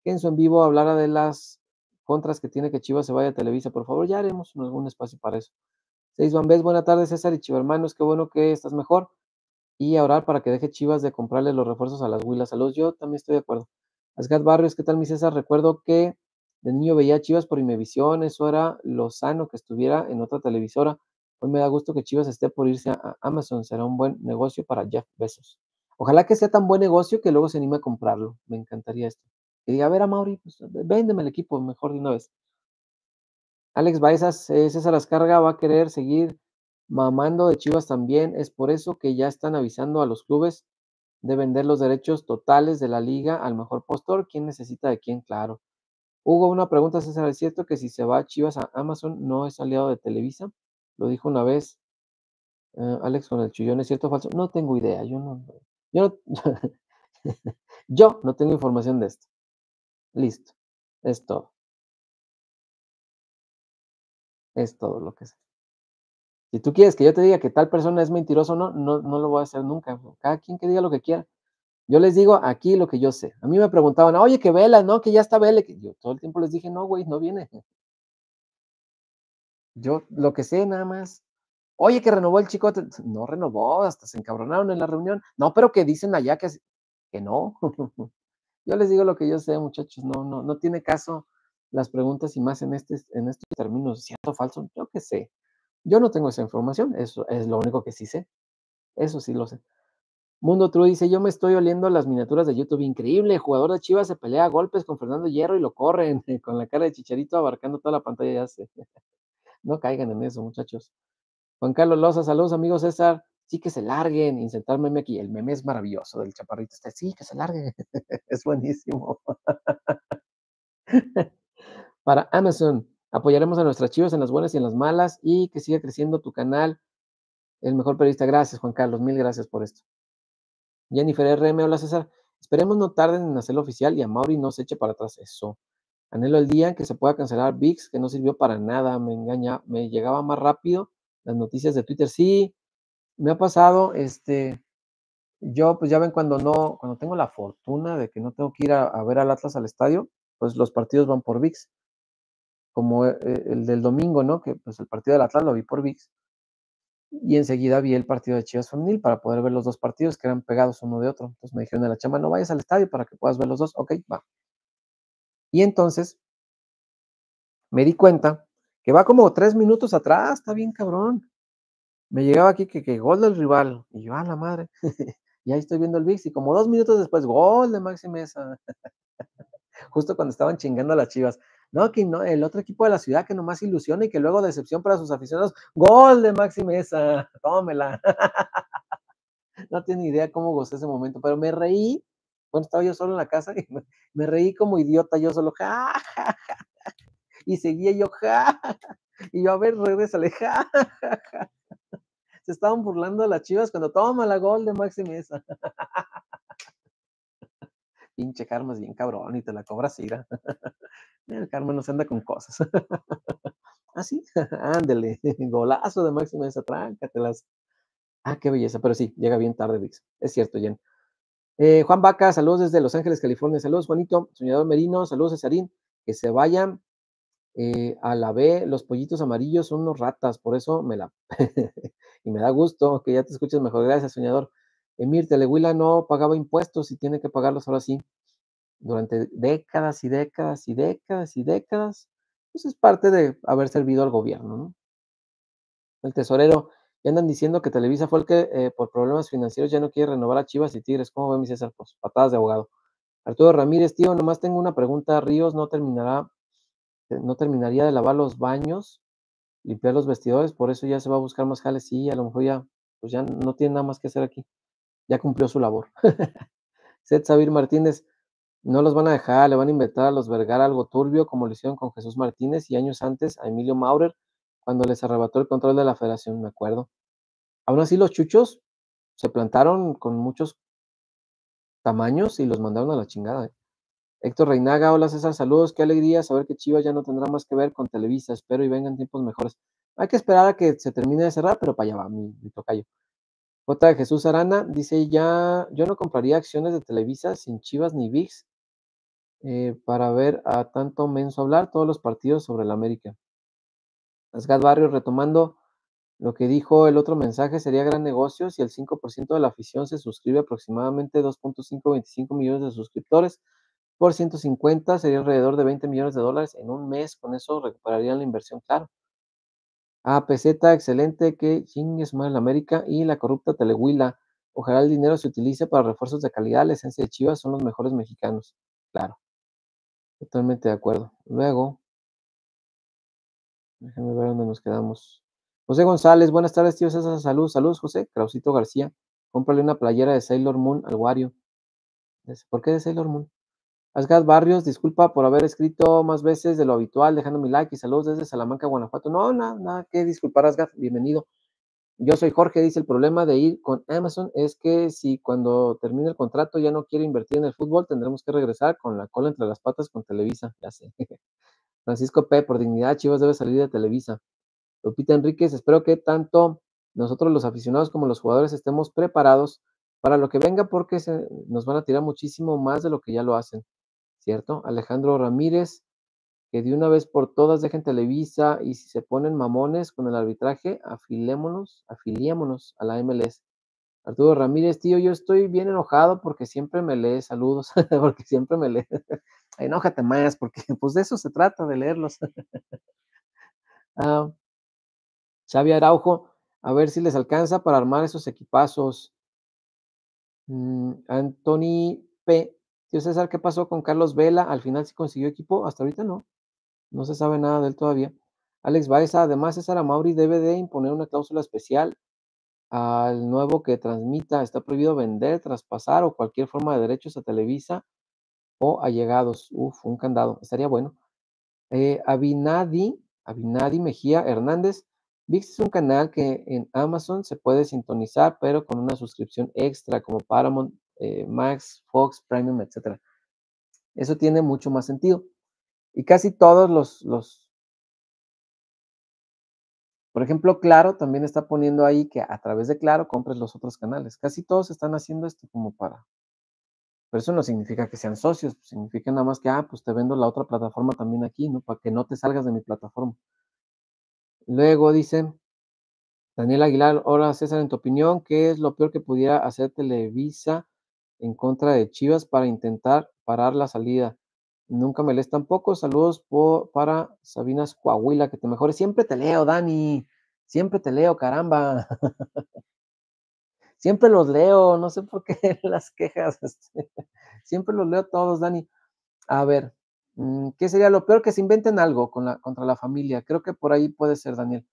que en su en vivo hablara de las contras que tiene que Chivas se vaya a Televisa, por favor, ya haremos algún espacio para eso. Seis Bambés, buenas tardes, César y Chiva hermanos, qué bueno que estás mejor. Y a orar para que deje Chivas de comprarle los refuerzos a las Huilas. Saludos, yo también estoy de acuerdo. Asgard Barrios, ¿qué tal, mi César? Recuerdo que de niño veía Chivas por Imevisión, eso era lo sano que estuviera en otra televisora. Hoy me da gusto que Chivas esté por irse a Amazon, será un buen negocio para Jeff Bezos. Ojalá que sea tan buen negocio que luego se anime a comprarlo. Me encantaría esto. Y diga, a ver a Mauri, pues, véndeme el equipo mejor de una vez. Alex Baezas, eh, César Ascarga va a querer seguir mamando de Chivas también. Es por eso que ya están avisando a los clubes de vender los derechos totales de la liga al mejor postor. ¿Quién necesita de quién? Claro. Hugo, una pregunta, César. ¿Es cierto que si se va Chivas a Amazon no es aliado de Televisa? Lo dijo una vez eh, Alex con el chillón. ¿Es cierto o falso? No tengo idea. Yo no, yo no, yo no tengo información de esto. Listo. Es todo. Es todo lo que sé. Si tú quieres que yo te diga que tal persona es mentiroso o no, no, no lo voy a hacer nunca. Cada quien que diga lo que quiera. Yo les digo aquí lo que yo sé. A mí me preguntaban, oye, que Vela, no, que ya está Vela. Yo todo el tiempo les dije, no, güey, no viene. Yo lo que sé nada más. Oye, que renovó el chico. No renovó, hasta se encabronaron en la reunión. No, pero que dicen allá que, que no. Yo les digo lo que yo sé, muchachos, no, no, no tiene caso las preguntas y más en, este, en estos términos, cierto o falso, yo qué sé. Yo no tengo esa información, eso es lo único que sí sé. Eso sí lo sé. Mundo True dice, yo me estoy oliendo las miniaturas de YouTube, increíble, jugador de Chivas se pelea a golpes con Fernando Hierro y lo corren, con la cara de Chicharito abarcando toda la pantalla, ya sé. No caigan en eso, muchachos. Juan Carlos Loza, saludos amigos César. sí que se larguen, insertar meme aquí. El meme es maravilloso del chaparrito este, sí, que se larguen. es buenísimo. Para Amazon, apoyaremos a nuestras chivas en las buenas y en las malas y que siga creciendo tu canal. El mejor periodista. Gracias, Juan Carlos. Mil gracias por esto. Jennifer RM, hola César. Esperemos no tarden en hacerlo oficial y a Mauri no se eche para atrás. Eso. Anhelo el día en que se pueda cancelar VIX, que no sirvió para nada. Me engaña, me llegaba más rápido las noticias de Twitter. Sí, me ha pasado, este, yo, pues ya ven cuando no, cuando tengo la fortuna de que no tengo que ir a, ver al Atlas al estadio, pues los partidos van por VIX. Como eh, el del domingo, ¿no? Que pues el partido del Atlas lo vi por VIX. Y enseguida vi el partido de Chivas Femenil para poder ver los dos partidos que eran pegados uno de otro. Entonces me dijeron de la chama, no vayas al estadio para que puedas ver los dos. Ok, va. Y entonces me di cuenta que va como tres minutos atrás, está bien cabrón. Me llegaba aquí que, que gol del rival. Y yo, a la madre. y ahí estoy viendo el VIX. Y como dos minutos después, gol de Maxi Mesa. Justo cuando estaban chingando a las chivas. No, que no, el otro equipo de la ciudad que nomás ilusiona y que luego decepción para sus aficionados. Gol de Maxi Mesa. Tómela. no tiene idea cómo gocé ese momento, pero me reí. Bueno, estaba yo solo en la casa y me, reí como idiota, yo solo, ja, ja, ja. Y seguía yo, ja, y yo, a ver, regresale, ja, ja, ja se estaban burlando las chivas cuando toma la gol de Maxi Mesa. Pinche Karma es bien cabrón y te la cobras ira. El Karma no se anda con cosas. Así, ¿Ah, ándele, golazo de Maxi Mesa, tráncatelas. Ah, qué belleza, pero sí, llega bien tarde, Vix. Es cierto, Jen. Eh, Juan Vaca, saludos desde Los Ángeles, California. Saludos, Juanito. Soñador Merino, saludos, Cesarín. Que se vayan eh, a la B, los pollitos amarillos son unos ratas, por eso me la... y me da gusto que ya te escuches mejor. Gracias, soñador. Emir Telehuila no pagaba impuestos y tiene que pagarlos ahora sí. Durante décadas y décadas y décadas y décadas, pues es parte de haber servido al gobierno, ¿no? El tesorero, ya andan diciendo que Televisa fue el que eh, por problemas financieros ya no quiere renovar a Chivas y Tigres. ¿Cómo ve mi César? Pues patadas de abogado. Arturo Ramírez, tío, nomás tengo una pregunta. Ríos no terminará no terminaría de lavar los baños, limpiar los vestidores, por eso ya se va a buscar más jales, sí, a lo mejor ya, pues ya no tiene nada más que hacer aquí, ya cumplió su labor. Seth Sabir Martínez, no los van a dejar, le van a inventar a los Vergara algo turbio, como lo hicieron con Jesús Martínez y años antes a Emilio Maurer, cuando les arrebató el control de la federación, me acuerdo. Aún así, los chuchos se plantaron con muchos tamaños y los mandaron a la chingada. ¿eh? Héctor Reinaga, hola César, saludos, qué alegría saber que Chivas ya no tendrá más que ver con Televisa, espero y vengan tiempos mejores. Hay que esperar a que se termine de cerrar, pero para allá va mi, tocayo. J. Jesús Arana dice ya, yo no compraría acciones de Televisa sin Chivas ni VIX eh, para ver a tanto menso hablar todos los partidos sobre la América. Asgad Barrio, retomando lo que dijo el otro mensaje, sería gran negocio si el 5% de la afición se suscribe aproximadamente 2.525 millones de suscriptores por 150 sería alrededor de 20 millones de dólares en un mes. Con eso recuperarían la inversión, claro. APZ, excelente, que chingues en América y la corrupta Telehuila. Ojalá el dinero se utilice para refuerzos de calidad. La esencia de Chivas son los mejores mexicanos. Claro. Totalmente de acuerdo. Luego, déjenme ver dónde nos quedamos. José González, buenas tardes, tío César. Salud, saludos, José. Clausito García, cómprale una playera de Sailor Moon al Wario. ¿Por qué de Sailor Moon? Asgad Barrios, disculpa por haber escrito más veces de lo habitual, dejando mi like y saludos desde Salamanca, Guanajuato. No, nada, nada que disculpar, Asgad, bienvenido. Yo soy Jorge, dice, el problema de ir con Amazon es que si cuando termine el contrato ya no quiere invertir en el fútbol, tendremos que regresar con la cola entre las patas con Televisa, ya sé. Francisco P., por dignidad, Chivas debe salir de Televisa. Lupita Enríquez, espero que tanto nosotros los aficionados como los jugadores estemos preparados para lo que venga porque nos van a tirar muchísimo más de lo que ya lo hacen. ¿cierto? Alejandro Ramírez, que de una vez por todas dejen Televisa y si se ponen mamones con el arbitraje, afilémonos, afiliémonos a la MLS. Arturo Ramírez, tío, yo estoy bien enojado porque siempre me lees, saludos, porque siempre me lees. Enójate más, porque pues de eso se trata, de leerlos. ah, Xavi Araujo, a ver si les alcanza para armar esos equipazos. Mm, Anthony P. César, ¿qué pasó con Carlos Vela? Al final sí consiguió equipo, hasta ahorita no. No se sabe nada de él todavía. Alex Baeza, además César Amauri debe de imponer una cláusula especial al nuevo que transmita. Está prohibido vender, traspasar o cualquier forma de derechos a Televisa o allegados. Uf, un candado, estaría bueno. Eh, Abinadi, Abinadi Mejía Hernández. VIX es un canal que en Amazon se puede sintonizar, pero con una suscripción extra como Paramount, eh, Max, Fox, Premium, etc. Eso tiene mucho más sentido. Y casi todos los, los, por ejemplo, Claro también está poniendo ahí que a través de Claro compres los otros canales. Casi todos están haciendo esto como para pero eso no significa que sean socios, pues, significa nada más que, ah, pues te vendo la otra plataforma también aquí, ¿no? Para que no te salgas de mi plataforma. Luego dice Daniel Aguilar, hola César, en tu opinión, ¿qué es lo peor que pudiera hacer Televisa en contra de Chivas para intentar parar la salida? Nunca me lees tampoco. Saludos para Sabinas Coahuila, que te mejores. Siempre te leo, Dani. Siempre te leo, caramba. Siempre los leo, no sé por qué las quejas. Este, siempre los leo todos, Dani. A ver, mm, ¿qué sería lo peor? Que se inventen algo contra la familia. Creo que por ahí puede ser, Daniel.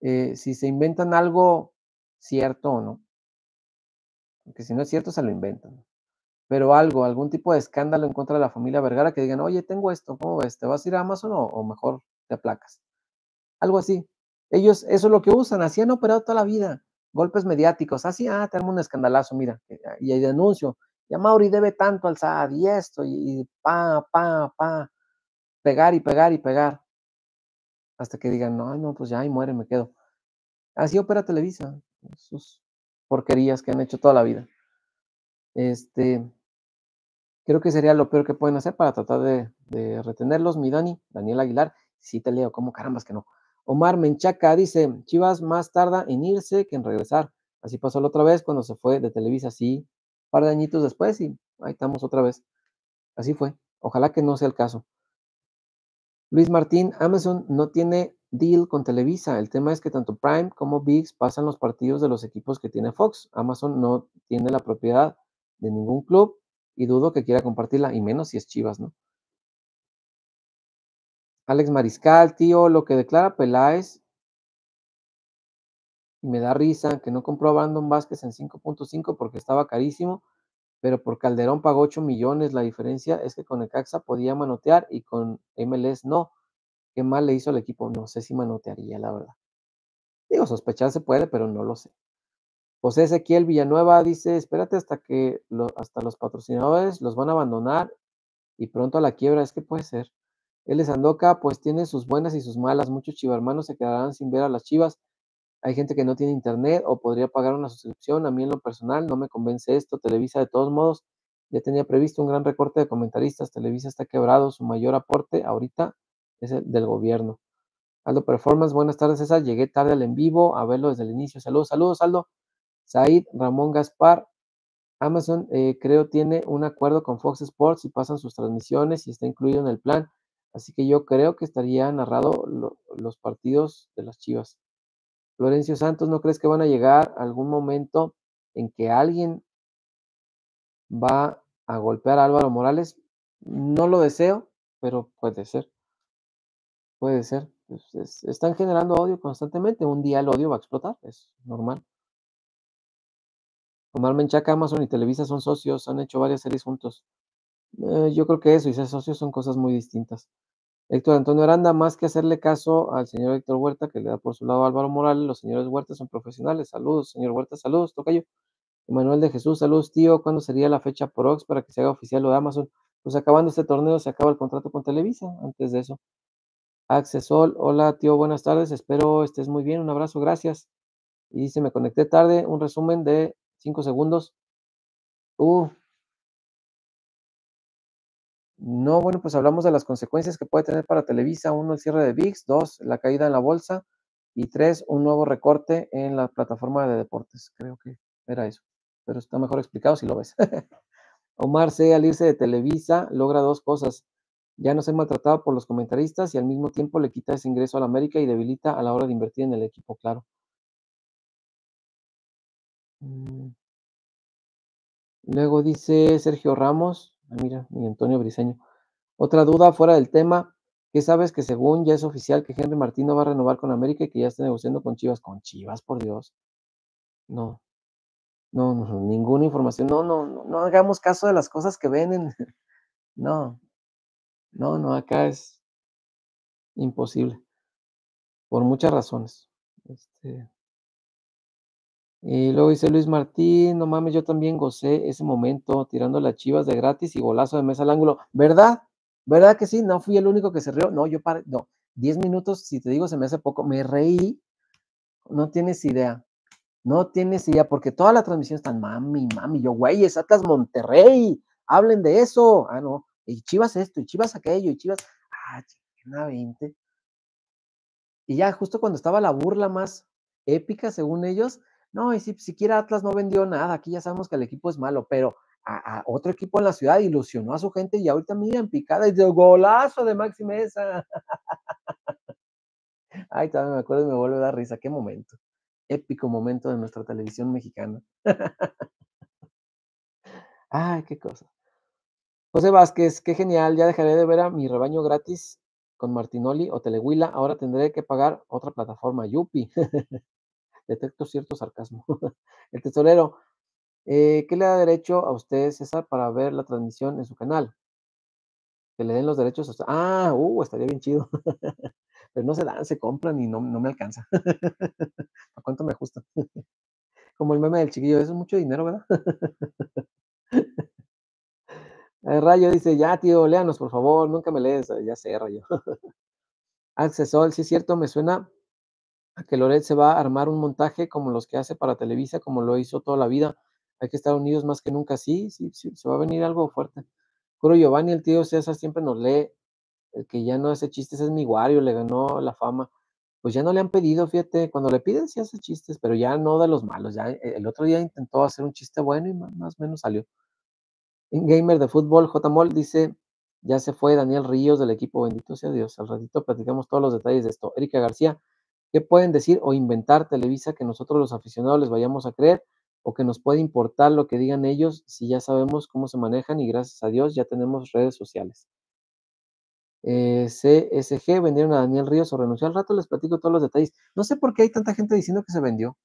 Eh, si se inventan algo cierto o no. Porque si no es cierto, se lo inventan. Pero algo, algún tipo de escándalo en contra de la familia Vergara que digan, oye, tengo esto, ¿cómo ves? ¿Te vas a ir a Amazon o, o mejor te aplacas? Algo así. Ellos, eso es lo que usan, así han operado toda la vida golpes mediáticos, así, ah, tenemos un escandalazo, mira, ah, y hay denuncio, ya Mauri debe tanto al SAD y esto, y, pa, pa, pa, pegar y pegar y pegar, hasta que digan, no, no, pues ya, ahí muere, me quedo. Así opera Televisa, sus porquerías que han hecho toda la vida. Este, creo que sería lo peor que pueden hacer para tratar de, de retenerlos, mi Dani, Daniel Aguilar, sí te leo, como carambas que no. Omar Menchaca dice, Chivas más tarda en irse que en regresar. Así pasó la otra vez cuando se fue de Televisa, sí, un par de añitos después y ahí estamos otra vez. Así fue. Ojalá que no sea el caso. Luis Martín, Amazon no tiene deal con Televisa. El tema es que tanto Prime como VIX pasan los partidos de los equipos que tiene Fox. Amazon no tiene la propiedad de ningún club y dudo que quiera compartirla, y menos si es Chivas, ¿no? Alex Mariscal, tío, lo que declara Peláez me da risa que no compró a Brandon Vázquez en 5.5 porque estaba carísimo, pero por Calderón pagó 8 millones. La diferencia es que con el Caxa podía manotear y con MLS no. Qué mal le hizo al equipo. No sé si manotearía, la verdad. Digo, sospechar se puede, pero no lo sé. José Ezequiel Villanueva dice, espérate hasta que hasta los patrocinadores los van a abandonar y pronto a la quiebra. Es que puede ser. De Sandoca, pues tiene sus buenas y sus malas. Muchos chivarmanos se quedarán sin ver a las chivas. Hay gente que no tiene internet o podría pagar una suscripción. A mí en lo personal no me convence esto. Televisa de todos modos ya tenía previsto un gran recorte de comentaristas. Televisa está quebrado. Su mayor aporte ahorita es el del gobierno. Aldo Performance, buenas tardes César. Llegué tarde al en vivo a verlo desde el inicio. Saludos, saludos Aldo. Said Ramón Gaspar. Amazon eh, creo tiene un acuerdo con Fox Sports y pasan sus transmisiones y está incluido en el plan. Así que yo creo que estaría narrado los partidos de las Chivas. Florencio Santos, ¿no crees que van a llegar algún momento en que alguien va a golpear a Álvaro Morales? No lo deseo, pero puede ser. Puede ser. Pues, están generando odio constantemente. Un día el odio va a explotar, es normal. Omar Menchaca, Amazon y Televisa son socios, han hecho varias series juntos. Eh, yo creo que eso y ser socios son cosas muy distintas. Héctor Antonio Aranda, más que hacerle caso al señor Héctor Huerta, que le da por su lado a Álvaro Morales, los señores Huerta son profesionales. Saludos, señor Huerta, saludos, tocayo. Emanuel de Jesús, saludos, tío. ¿Cuándo sería la fecha por Ox para que se haga oficial lo de Amazon? Pues acabando este torneo se acaba el contrato con Televisa, antes de eso. Accesol, hola, tío, buenas tardes. Espero estés muy bien. Un abrazo, gracias. Y dice, me conecté tarde, un resumen de cinco segundos. Uh, no, bueno, pues hablamos de las consecuencias que puede tener para Televisa. Uno, el cierre de VIX. Dos, la caída en la bolsa. Y tres, un nuevo recorte en la plataforma de deportes. Creo que era eso. Pero está mejor explicado si lo ves. Omar C. al irse de Televisa logra dos cosas. Ya no ser maltratado por los comentaristas y al mismo tiempo le quita ese ingreso a la América y debilita a la hora de invertir en el equipo, claro. Mm. Luego dice Sergio Ramos, mira, mi Antonio Briseño. Otra duda fuera del tema. ¿Qué sabes que según ya es oficial que Henry Martín no va a renovar con América y que ya está negociando con Chivas? Con Chivas, por Dios. No. No, no, ninguna información. No, no, no, no hagamos caso de las cosas que ven en no. No, no, acá es imposible. Por muchas razones. Este y luego dice Luis Martín: "No mames, yo también gocé ese momento tirando las Chivas de gratis y golazo de mesa al ángulo", ¿verdad? ¿Verdad que sí? No fui el único que se rió. No, yo paré no, 10 minutos, si te digo, se me hace poco. Me reí, no tienes idea. No tienes idea, porque toda la transmisión están mami, mami. Yo, güey, es Monterrey, hablen de eso. Ah, no, y Chivas esto, y Chivas aquello, y Chivas, ah, chingada 20. Y ya justo cuando estaba la burla más épica, según ellos, no, y si siquiera Atlas no vendió nada, aquí ya sabemos que el equipo es malo, pero a, a otro equipo en la ciudad ilusionó a su gente y ahorita miren, picada y de golazo de Maxi Mesa. Ay, todavía me acuerdo y me vuelve a dar risa, qué momento. Épico momento de nuestra televisión mexicana. Ay, qué cosa. José Vázquez, qué genial, ya dejaré de ver a mi rebaño gratis con Martinoli o Telehuila, ahora tendré que pagar otra plataforma, Yupi. Detecto cierto sarcasmo. El tesorero, eh, ¿qué le da derecho a usted, César, para ver la transmisión en su canal? Que le den los derechos a usted. Ah, uh, estaría bien chido. Pero no se dan, se compran y no, no me alcanza. ¿A cuánto me ajusta? Como el meme del chiquillo, eso es mucho dinero, ¿verdad? El Rayo dice, ya, tío, léanos, por favor, nunca me lees. Ya sé, Rayo. Accesol, sí es cierto, me suena a que Loret se va a armar un montaje como los que hace para Televisa, como lo hizo toda la vida. Hay que estar unidos más que nunca. Sí, sí, sí, se va a venir algo fuerte. Curo Giovanni, el tío César, siempre nos lee. El que ya no hace chistes es mi Wario, le ganó la fama. Pues ya no le han pedido, fíjate, cuando le piden sí hace chistes, pero ya no de los malos. Ya eh, el otro día intentó hacer un chiste bueno y más o menos salió. Un gamer de fútbol, JMOL, dice, ya se fue Daniel Ríos del equipo, bendito sea Dios. Al ratito platicamos todos los detalles de esto. Erika García, ¿qué pueden decir o inventar Televisa que nosotros los aficionados les vayamos a creer o que nos puede importar lo que digan ellos si ya sabemos cómo se manejan y gracias a Dios ya tenemos redes sociales? Eh, CSG, vendieron a Daniel Ríos o renunció. Al rato les platico todos los detalles. No sé por qué hay tanta gente diciendo que se vendió.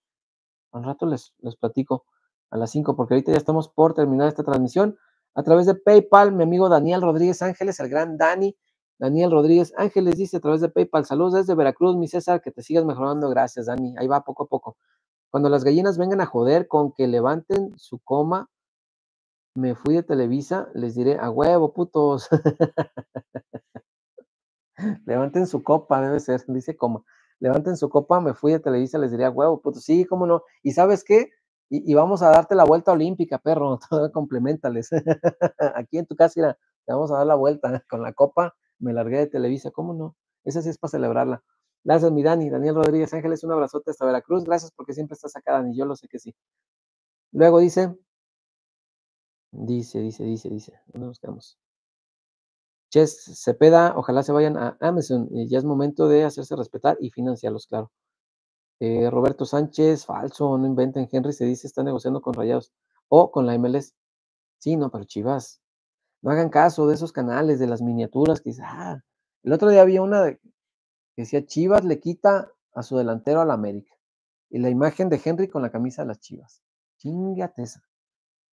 Al rato les, les platico a las 5, porque ahorita ya estamos por terminar esta transmisión a través de PayPal, mi amigo Daniel Rodríguez Ángeles, el gran Dani. Daniel Rodríguez Ángeles dice a través de PayPal, saludos desde Veracruz, mi César, que te sigas mejorando. Gracias, Dani. Ahí va poco a poco. Cuando las gallinas vengan a joder con que levanten su coma, me fui de Televisa, les diré, a huevo, putos. Levanten su copa, debe ser, dice coma. Levanten su copa, me fui de Televisa, les diría, huevo, putos. Sí, cómo no. ¿Y sabes qué? y, vamos a darte la vuelta olímpica, perro, complementales. Aquí en tu casa, te vamos a dar la vuelta con la copa, me largué de Televisa, ¿cómo no? Esa sí es para celebrarla. Gracias, mi Dani, Daniel Rodríguez Ángeles, un abrazote hasta Veracruz, gracias porque siempre estás acá, Dani, yo lo sé que sí. Luego dice, dice, dice, dice, dice, ¿dónde nos quedamos? Ches Cepeda, ojalá se vayan a Amazon, ya es momento de hacerse respetar y financiarlos, claro. Eh, Roberto Sánchez, falso, no inventen. Henry se dice está negociando con Rayados o con la MLS. Sí, no, pero Chivas. No hagan caso de esos canales, de las miniaturas que ah, el otro día había una que decía Chivas le quita a su delantero a la América. Y la imagen de Henry con la camisa de las Chivas. Chingate esa.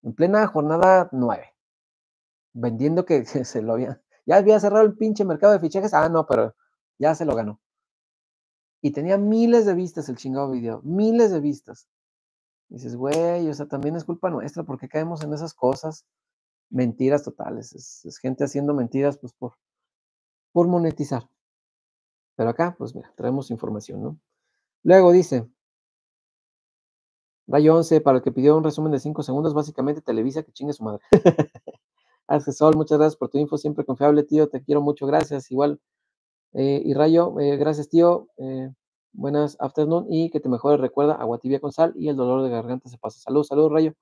En plena jornada 9. Vendiendo que, que se lo había. Ya había cerrado el pinche mercado de fichajes. Ah, no, pero ya se lo ganó. Y tenía miles de vistas el chingado video, miles de vistas. dices, güey, o sea, también es culpa nuestra, porque caemos en esas cosas? Mentiras totales, es, gente haciendo mentiras, pues por, por monetizar. Pero acá, pues mira, traemos información, ¿no? Luego dice, Rayo 11, para el que pidió un resumen de 5 segundos, básicamente Televisa que chingue su madre. Sol, muchas gracias por tu info, siempre confiable, tío, te quiero mucho, gracias. Igual, eh, y Rayo, eh, gracias tío, eh, buenas afternoon y que te mejore, recuerda, agua tibia con sal y el dolor de garganta se pasa. Salud, salud Rayo.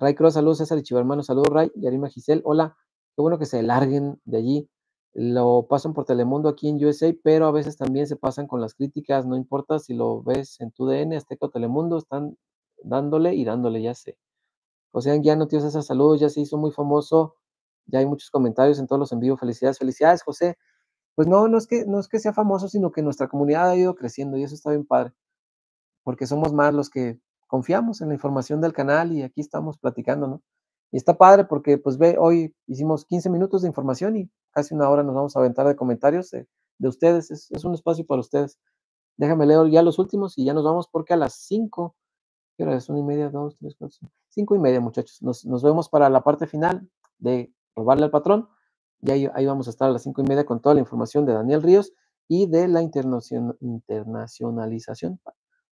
Ray Cross, saludos César y Chivermano, saludos Ray, Yarima Giselle, hola, qué bueno que se larguen de allí. Lo pasan por Telemundo aquí en USA, pero a veces también se pasan con las críticas, no importa si lo ves en tu DN, Azteca o Telemundo, están dándole y dándole, ya sé. José no tío César, saludos, ya se hizo muy famoso, ya hay muchos comentarios en todos los envíos, felicidades, felicidades José, pues no, no es que, no es que sea famoso, sino que nuestra comunidad ha ido creciendo y eso está bien padre, porque somos más los que confiamos en la información del canal y aquí estamos platicando, ¿no? Y está padre porque, pues ve, hoy hicimos 15 minutos de información y casi una hora nos vamos a aventar de comentarios de, ustedes. Es, un espacio para ustedes. Déjame leer ya los últimos y ya nos vamos porque a las 5, ¿qué hora es? Una y media, dos, tres, cuatro, cinco, cinco y media, muchachos. Nos, vemos para la parte final de robarle al patrón. Y ahí, ahí vamos a estar a las cinco y media con toda la información de Daniel Ríos y de la internacionalización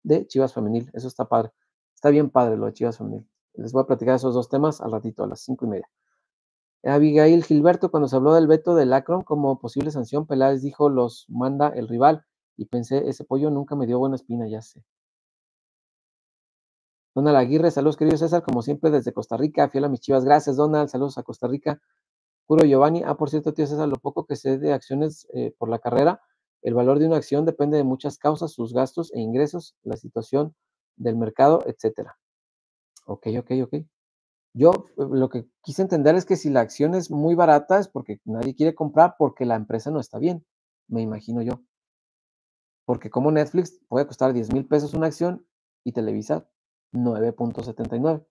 de Chivas Femenil. Eso está padre. Está bien padre lo de Chivas Femenil. Les voy a platicar esos dos temas al ratito, a las cinco y media. Abigail Gilberto, cuando se habló del veto del Akron como posible sanción, Peláez dijo los manda el rival. Y pensé, ese pollo nunca me dio buena espina, ya sé. Donald Aguirre, saludos querido César, como siempre desde Costa Rica, fiel a mis chivas. Gracias, Donald, saludos a Costa Rica. Puro Giovanni, ah, por cierto, tío César, lo poco que sé de acciones eh, por la carrera, el valor de una acción depende de muchas causas, sus gastos e ingresos, la situación del mercado, etcétera. Ok, ok, ok. Yo lo que quise entender es que si la acción es muy barata es porque nadie quiere comprar porque la empresa no está bien, me imagino yo. Porque como Netflix puede costar 10 mil pesos una acción y Televisa 9.79.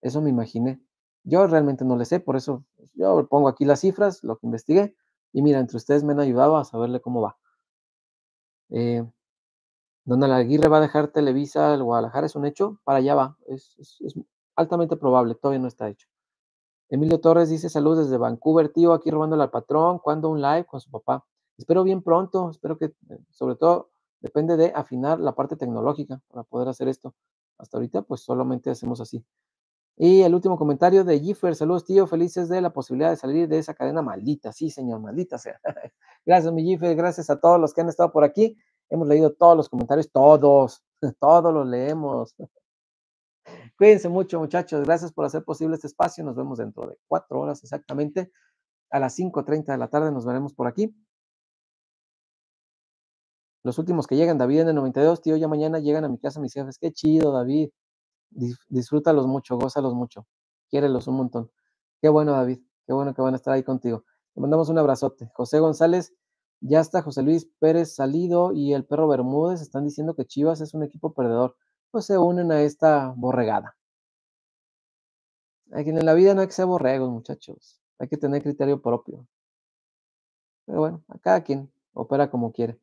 Eso me imaginé. Yo realmente no le sé, por eso yo pongo aquí las cifras, lo que investigué, y mira, entre ustedes me han ayudado a saberle cómo va. Eh, Donald Aguirre va a dejar Televisa al Guadalajara, es un hecho, para allá va, es, altamente probable, todavía no está hecho. Emilio Torres dice salud desde Vancouver, tío, aquí robándole al patrón, ¿cuándo un live con su papá? Espero bien pronto, espero que, eh, sobre todo, depende de afinar la parte tecnológica para poder hacer esto. Hasta ahorita, pues solamente hacemos así. Y el último comentario de Giffer, saludos tío, felices de la posibilidad de salir de esa cadena maldita. Sí, señor, maldita sea. gracias, mi Giffer, gracias a todos los que han estado por aquí. Hemos leído todos los comentarios, todos, todos los leemos. Cuídense mucho, muchachos. Gracias por hacer posible este espacio. Nos vemos dentro de cuatro horas exactamente. A las 5.30 de la tarde nos veremos por aquí. Los últimos que llegan, David en el 92, tío, ya mañana llegan a mi casa mis jefes. Qué chido, David disfrútalos mucho, gózalos mucho, quiérelos un montón. Qué bueno, David, qué bueno que van a estar ahí contigo. Te mandamos un abrazote. José González, ya está José Luis Pérez salido y el perro Bermúdez están diciendo que Chivas es un equipo perdedor. Pues se unen a esta borregada. Aquí en la vida no hay que ser borregos, muchachos. Hay que tener criterio propio. Pero bueno, a cada quien opera como quiere.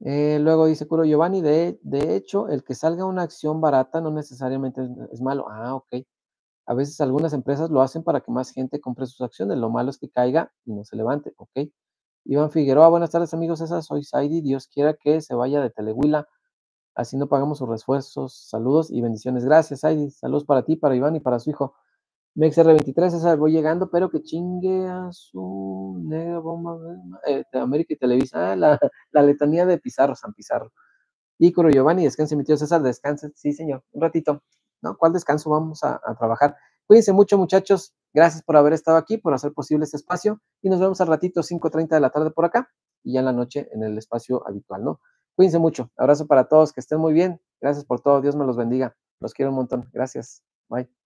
Eh, luego dice Curo Giovanni, de, de, hecho, el que salga una acción barata no necesariamente es, malo. Ah, ok. A veces algunas empresas lo hacen para que más gente compre sus acciones. Lo malo es que caiga y no se levante. Ok. Iván Figueroa, buenas tardes amigos. Esa soy Saidi. Dios quiera que se vaya de Telehuila. Así no pagamos sus refuerzos. Saludos y bendiciones. Gracias, Saidi. Saludos para ti, para Iván y para su hijo. MXR23, esa voy llegando, pero que chingue a su negra bomba eh, de América y Televisa. Ah, la, letanía de Pizarro, San Pizarro. Ícoro Giovanni, descanse, mi tío César, descanse. Sí, señor, un ratito. ¿No? ¿Cuál descanso vamos a, trabajar? Cuídense mucho, muchachos. Gracias por haber estado aquí, por hacer posible este espacio. Y nos vemos al ratito, 5.30 de la tarde por acá, y ya en la noche en el espacio habitual, ¿no? Cuídense mucho. Abrazo para todos, que estén muy bien. Gracias por todo. Dios me los bendiga. Los quiero un montón. Gracias. Bye.